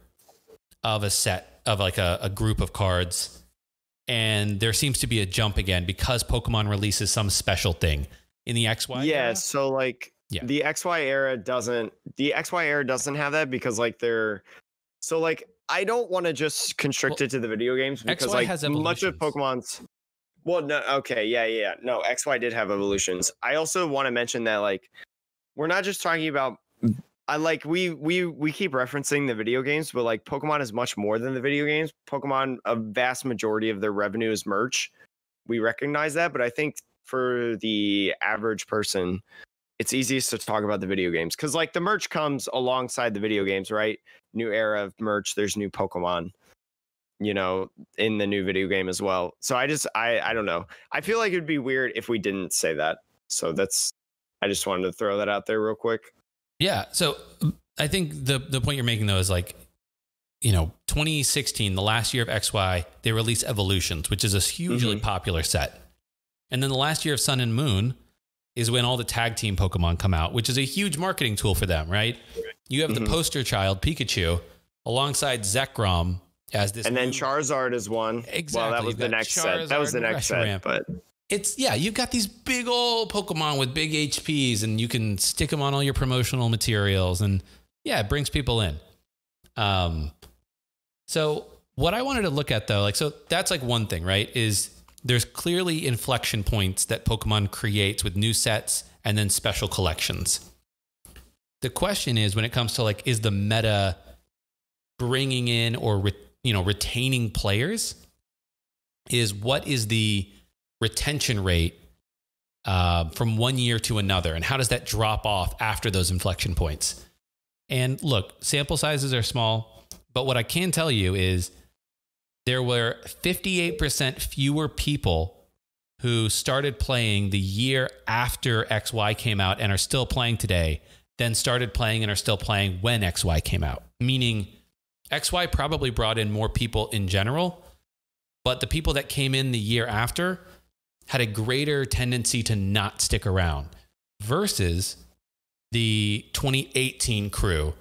of a set of like a, a group of cards, and there seems to be a jump again because Pokemon releases some special thing in the XY. yeah, era? so like Yeah. the XY era doesn't the XY era doesn't have that because like they're so like I don't want to just constrict Well, it to the video games because XY like much of. Pokemon's well no okay yeah yeah no XY did have evolutions. I also want to mention that like we're not just talking about I like we we we keep referencing the video games, but like Pokemon is much more than the video games. Pokemon, a vast majority of their revenue is merch. We recognize that, but I think for the average person, it's easiest to talk about the video games because like the merch comes alongside the video games, right? New era of merch. There's new Pokemon, you know, in the new video game as well. So I just I I don't know. I feel like it'd be weird if we didn't say that. So that's I just wanted to throw that out there real quick. Yeah. So I think the the point you're making though is like, you know, 2016, the last year of XY, they released Evolutions, which is a hugely Mhm. popular set. And then the last year of Sun and Moon is when all the tag team Pokemon come out, which is a huge marketing tool for them, right? You have Mhm. the poster child Pikachu alongside Zekrom as this and then Charizard is one. Well, Exactly, that was the next set. That was the next set. But it's yeah, you've got these big old Pokemon with big HPs, and you can stick them on all your promotional materials, and yeah, it brings people in. Um, so what I wanted to look at though, like, so that's like one thing, right? Is there's clearly inflection points that Pokemon creates with new sets and then special collections. The question is, when it comes to like, is the meta bringing in or re- you know retaining players? Is what is the retention rate uh, from one year to another, and how does that drop off after those inflection points? And look, sample sizes are small, but what I can tell you is there were 58% fewer people who started playing the year after XY came out and are still playing today than started playing and are still playing when XY came out. Meaning, XY probably brought in more people in general, but the people that came in the year after had a greater tendency to not stick around versus the 2018 crew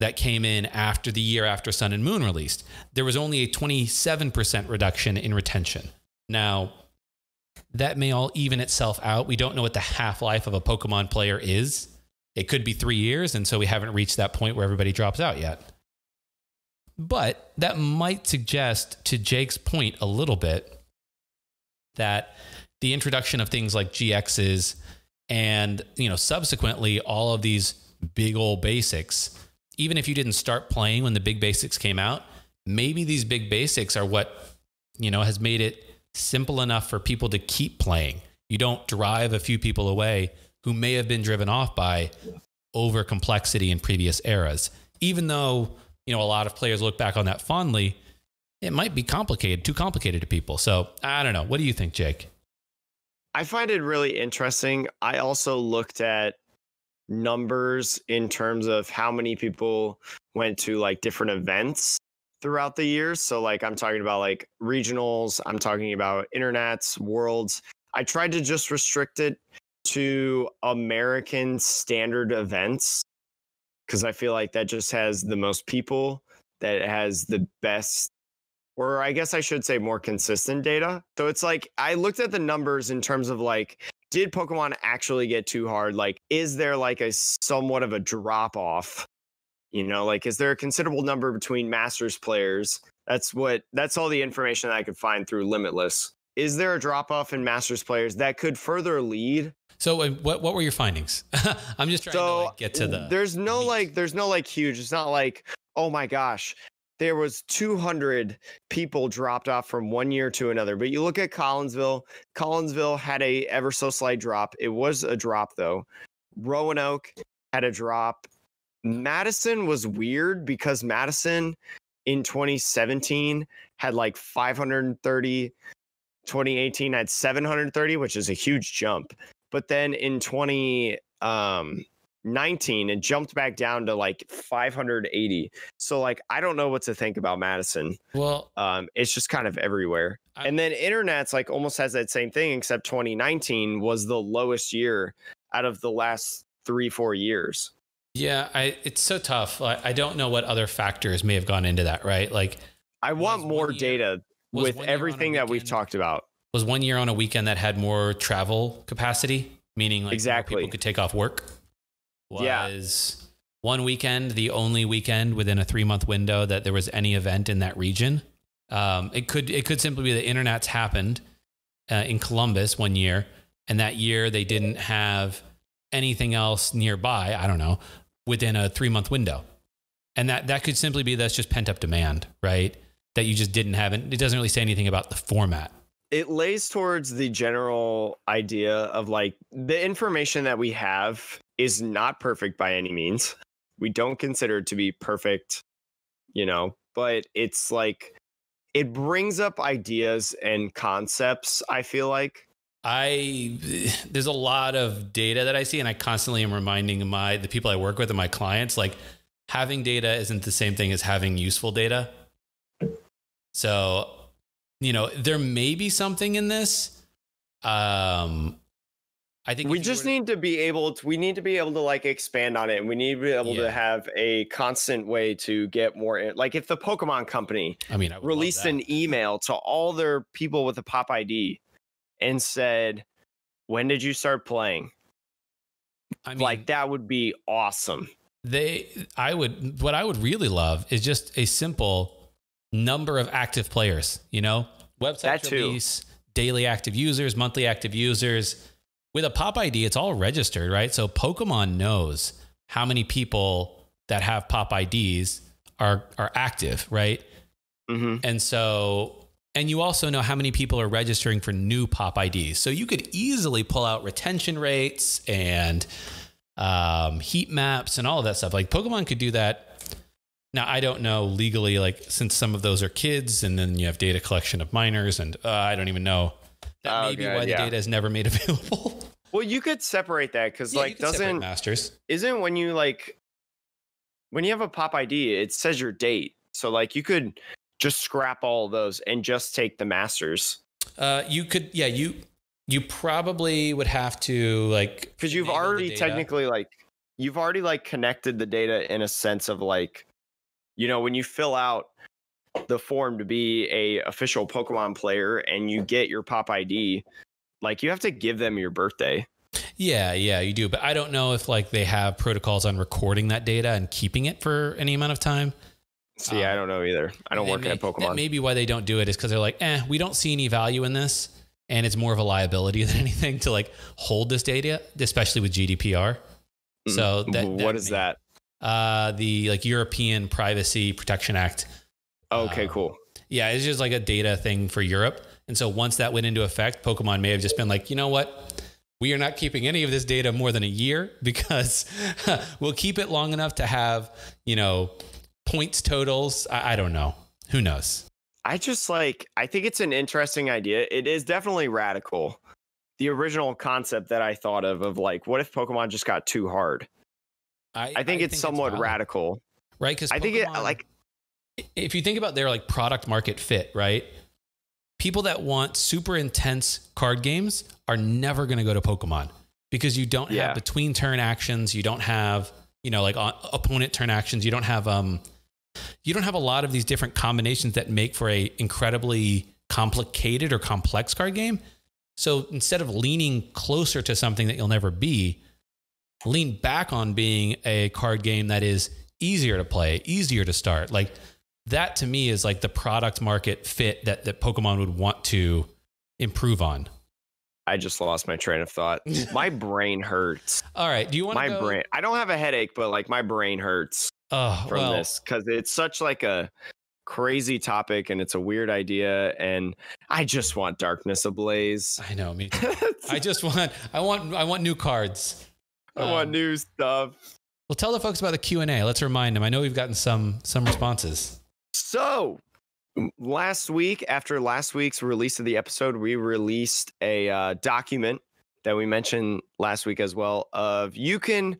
that came in after the year after Sun and Moon released. There was only a 27% reduction in retention. Now, that may all even itself out. We don't know what the half life of a Pokemon player is. It could be three years, and so we haven't reached that point where everybody drops out yet. But that might suggest, to Jake's point a little bit, that the introduction of things like GXs and you know subsequently all of these big old basics, even if you didn't start playing when the big basics came out, maybe these big basics are what you know has made it simple enough for people to keep playing. You don't drive a few people away who may have been driven off by over complexity in previous eras. Even though, you know, a lot of players look back on that fondly, it might be complicated, too complicated to people. So I don't know. What do you think, Jake? I find it really interesting. I also looked at numbers in terms of how many people went to like different events throughout the years. So like I'm talking about like regionals, I'm talking about internets, worlds. I tried to just restrict it to American standard events because I feel like that just has the most people, that has the best or I guess I should say more consistent data. So it's like I looked at the numbers in terms of like, did Pokemon actually get too hard? Like, is there like a somewhat of a drop off? You know, like, is there a considerable number between Masters players? That's what, that's all the information that I could find through Limitless. Is there a drop off in Masters players that could further lead So uh, what what were your findings? (laughs) I'm just trying to like, get to the there's no meat. like there's no like huge it's not like oh my gosh there was 200 people dropped off from one year to another. But you look at collinsville collinsville had a ever so slight drop. It was a drop though. Roanoke had a drop. Madison was weird because madison in 2017 had like 530 2018 had 730 which is a huge jump but then in 20 um 19 it jumped back down to like 580 so like i don't know what to think about madison well, um it's just kind of everywhere I- and then internet's like almost has that same thing except 2019 was the lowest year out of the last three four years Yeah, I it's so tough. I, I don't know what other factors may have gone into that, right? Like I want more year- data with one year on a everything that we've talked about. Was one year on a weekend that had more travel capacity, meaning like Exactly. people could take off work. Yeah. Was one weekend the only weekend within a three month window that there was any event in that region? Um, it could it could simply be the internet's happened uh, in Columbus one year, and that year they didn't have anything else nearby. I don't know within a three month window, and that that could simply be that's just pent up demand, right? That you just didn't have. It It doesn't really say anything about the format. It lays towards the general idea of like the information that we have is not perfect by any means. We don't consider it to be perfect, you know, but it's like it brings up ideas and concepts, I feel like. I (sighs) there's a lot of data that I see, and I constantly am reminding my the people I work with and my clients like having data isn't the same thing as having useful data. So, you know, there may be something in this. Um, I think we just need to be able to we need to be able to like expand on it and we need to be able Yeah. to have a constant way to get more in- like if the pokemon company I mean, I released an email to all their people with a pop id and said when did you start playing I mean, like that would be awesome they i would what i would really love is just a simple number of active players you know website release daily active users monthly active users with a pop id it's all registered right so pokemon knows how many people that have pop ids are are active right hmm and so and you also know how many people are registering for new pop IDs. So you could easily pull out retention rates and um, heat maps and all of that stuff. Like Pokemon could do that. Now I don't know legally, like since some of those are kids, and then you have data collection of minors, and uh, I don't even know. That Oh, may be God, why the yeah. data is never made (laughs) available. well you could separate that because Yeah, like doesn't masters? isn't when you like when you have a pop id it says your date so like you could just scrap all those and just take the masters Uh, you could, yeah, you you probably would have to like because you've already technically like you've already like connected the data in a sense of like you know when you fill out the form to be a official pokemon player and you get your pop id like you have to give them your birthday Yeah, yeah, you do. But I don't know if like they have protocols on recording that data and keeping it for any amount of time. see i Um, don't know either i don't work may- at That pokemon may be why they don't do it is because they're like, eh, we don't see any value in this. And it's more of a liability (laughs) than anything to like hold this data, especially with GDPR. So that, Mm, what is may- that Uh, the like European Privacy Protection Act. okay Um, cool Yeah, it's just like a data thing for Europe. And so once that went into effect, Pokemon may have just been like, you know what? We are not keeping any of this data more than a year (laughs) because (laughs) we'll keep it long enough to have, you know, points totals. I, I don't know. Who knows? I just like I think it's an interesting idea. It is definitely radical. The original concept that I thought of of like what if Pokemon just got too hard? I think it's somewhat valid, radical. right? Because I think it like if you think about their like product market fit, right? People that want super intense card games are never going to go to Pokemon because you don't Yeah. have between turn actions, you don't have, you know, like on, opponent turn actions, you don't have um you don't have a lot of these different combinations that make for a incredibly complicated or complex card game. So instead of leaning closer to something that you'll never be, lean back on being a card game that is easier to play, easier to start. Like that to me is like the product market fit that, that Pokemon would want to improve on. I just lost my train of thought. (laughs) My brain hurts. All right. Do you want My go? brain. I don't have a headache, but like my brain hurts Oh, from well, this because it's such like a crazy topic and it's a weird idea and I just want darkness ablaze. I know me. (laughs) too. I just want I want I want new cards. I want Um, new stuff. Well, tell the folks about the Q and A. Let's remind them. I know we've gotten some some responses. So, last week, after last week's release of the episode, we released a uh, document that we mentioned last week as well. Of you can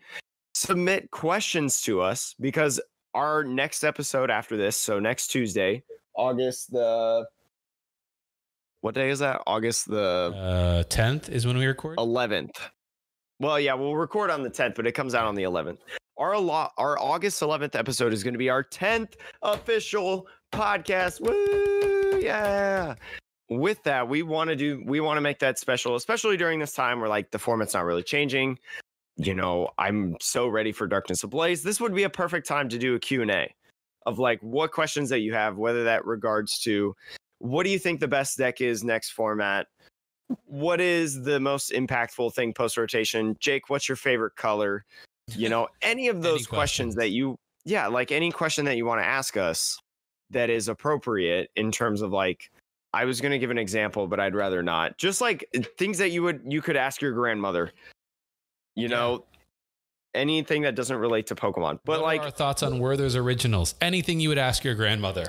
submit questions to us because our next episode after this, so next Tuesday, August the what day is that? August the Uh, tenth is when we record. eleventh. Well, yeah, we'll record on the 10th, but it comes out on the 11th. Our lo- our August 11th episode is going to be our 10th official podcast. Woo! Yeah. With that, we want to do we want to make that special, especially during this time where like the format's not really changing. You know, I'm so ready for Darkness Ablaze. This would be a perfect time to do a Q&A of like what questions that you have, whether that regards to what do you think the best deck is next format? What is the most impactful thing post rotation? Jake, what's your favorite color? You know, (laughs) any of those questions questions. that you, yeah, like any question that you want to ask us that is appropriate in terms of like, I was going to give an example, but I'd rather not. Just like things that you would, you could ask your grandmother, you Yeah. know, anything that doesn't relate to Pokemon. But What like, our thoughts on Werther's originals? Anything you would ask your grandmother?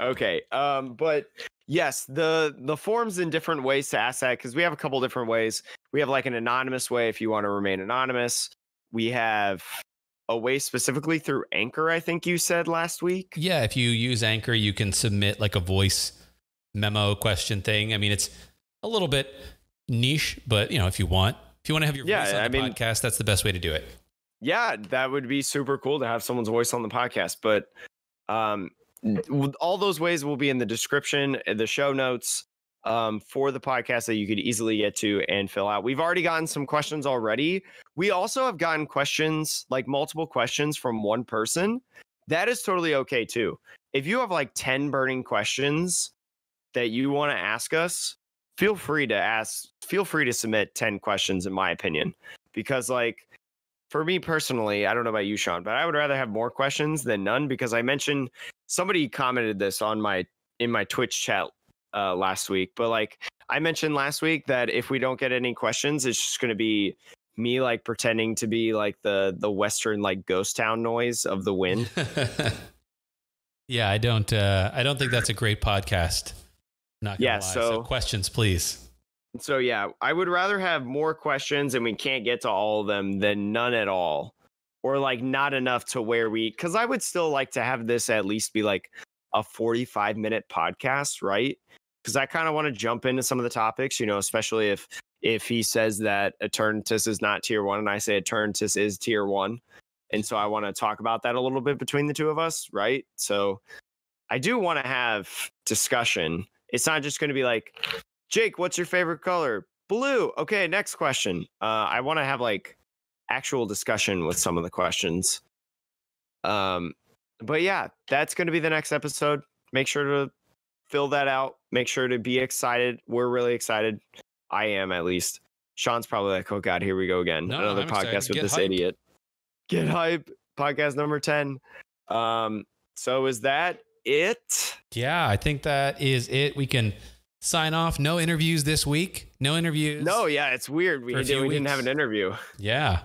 Okay. Um, but yes, the the forms in different ways to ask that because we have a couple different ways. We have like an anonymous way if you want to remain anonymous. We have a way specifically through Anchor, I think you said last week. Yeah, if you use Anchor, you can submit like a voice memo question thing. I mean, it's a little bit niche, but you know, if you want, if you want to have your Yeah, voice on I the mean- podcast, that's the best way to do it. Yeah, that would be super cool to have someone's voice on the podcast. But um, all those ways will be in the description, uh, the show notes um, for the podcast that you could easily get to and fill out. We've already gotten some questions already. We also have gotten questions, like multiple questions from one person. That is totally okay too. If you have like 10 burning questions that you want to ask us, feel free to ask, feel free to submit 10 questions, in my opinion, because like, for me personally, I don't know about you, Sean, but I would rather have more questions than none because I mentioned somebody commented this on my in my Twitch chat uh, last week. But like I mentioned last week that if we don't get any questions, it's just going to be me like pretending to be like the the western like ghost town noise of the wind. (laughs) yeah, I don't. Uh, I don't think that's a great podcast. Not gonna Yeah, lie. so- questions, please. So yeah, I would rather have more questions and we can't get to all of them than none at all. Or like not enough to where we cuz I would still like to have this at least be like a 45 minute podcast, right? Cuz I kind of want to jump into some of the topics, you know, especially if if he says that Eternatus is not tier 1 and I say Eternatus is tier 1. And so I want to talk about that a little bit between the two of us, right? So I do want to have discussion. It's not just going to be like Jake, what's your favorite color? Blue. Okay, next question. Uh, I want to have like actual discussion with some of the questions. Um, but yeah, that's going to be the next episode. Make sure to fill that out. Make sure to be excited. We're really excited. I am at least. Sean's probably like, oh god, here we go again. No, Another I'm podcast with Get this hype. idiot. Get hype. Podcast number ten. Um, so is that it? Yeah, I think that is it. We can sign off. No interviews this week. No interviews. No, yeah, it's weird. We, did, we didn't have an interview. Yeah.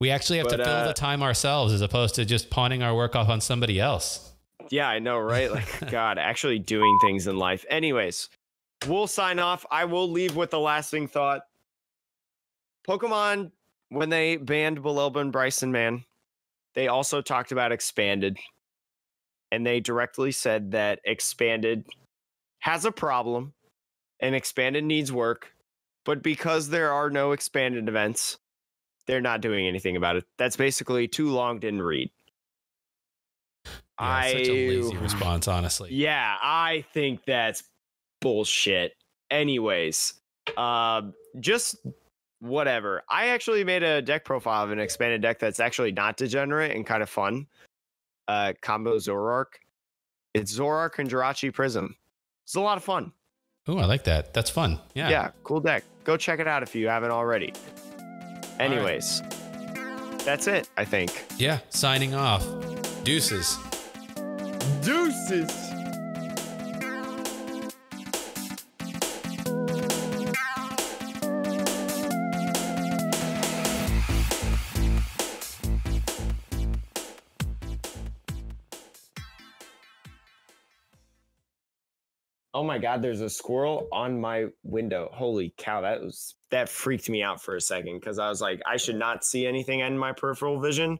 We actually have But, to fill uh, the time ourselves as opposed to just pawning our work off on somebody else. Yeah, I know, right? Like, (laughs) God, actually doing things in life. Anyways, we'll sign off. I will leave with the lasting thought. Pokemon, when they banned Bellelba and Brycen-Man, they also talked about expanded. And they directly said that expanded has a problem and expanded needs work. But because there are no expanded events, they're not doing anything about it. That's basically too long, didn't read. Yeah, such a lazy response, honestly. Yeah, I think that's bullshit. Anyways, um, just whatever. I actually made a deck profile of an expanded deck that's actually not degenerate and kind of fun. Uh, combo Zoroark. It's Zoroark and Jirachi Prism. It's a lot of fun. Ooh, I like that. That's fun. Yeah. Yeah. cool deck. Go check it out if you haven't already. Anyways, that's it. I think. Yeah. Signing off. Deuces. Deuces. My god, there's a squirrel on my window. Holy cow, that was that freaked me out for a second because I was like, I should not see anything in my peripheral vision.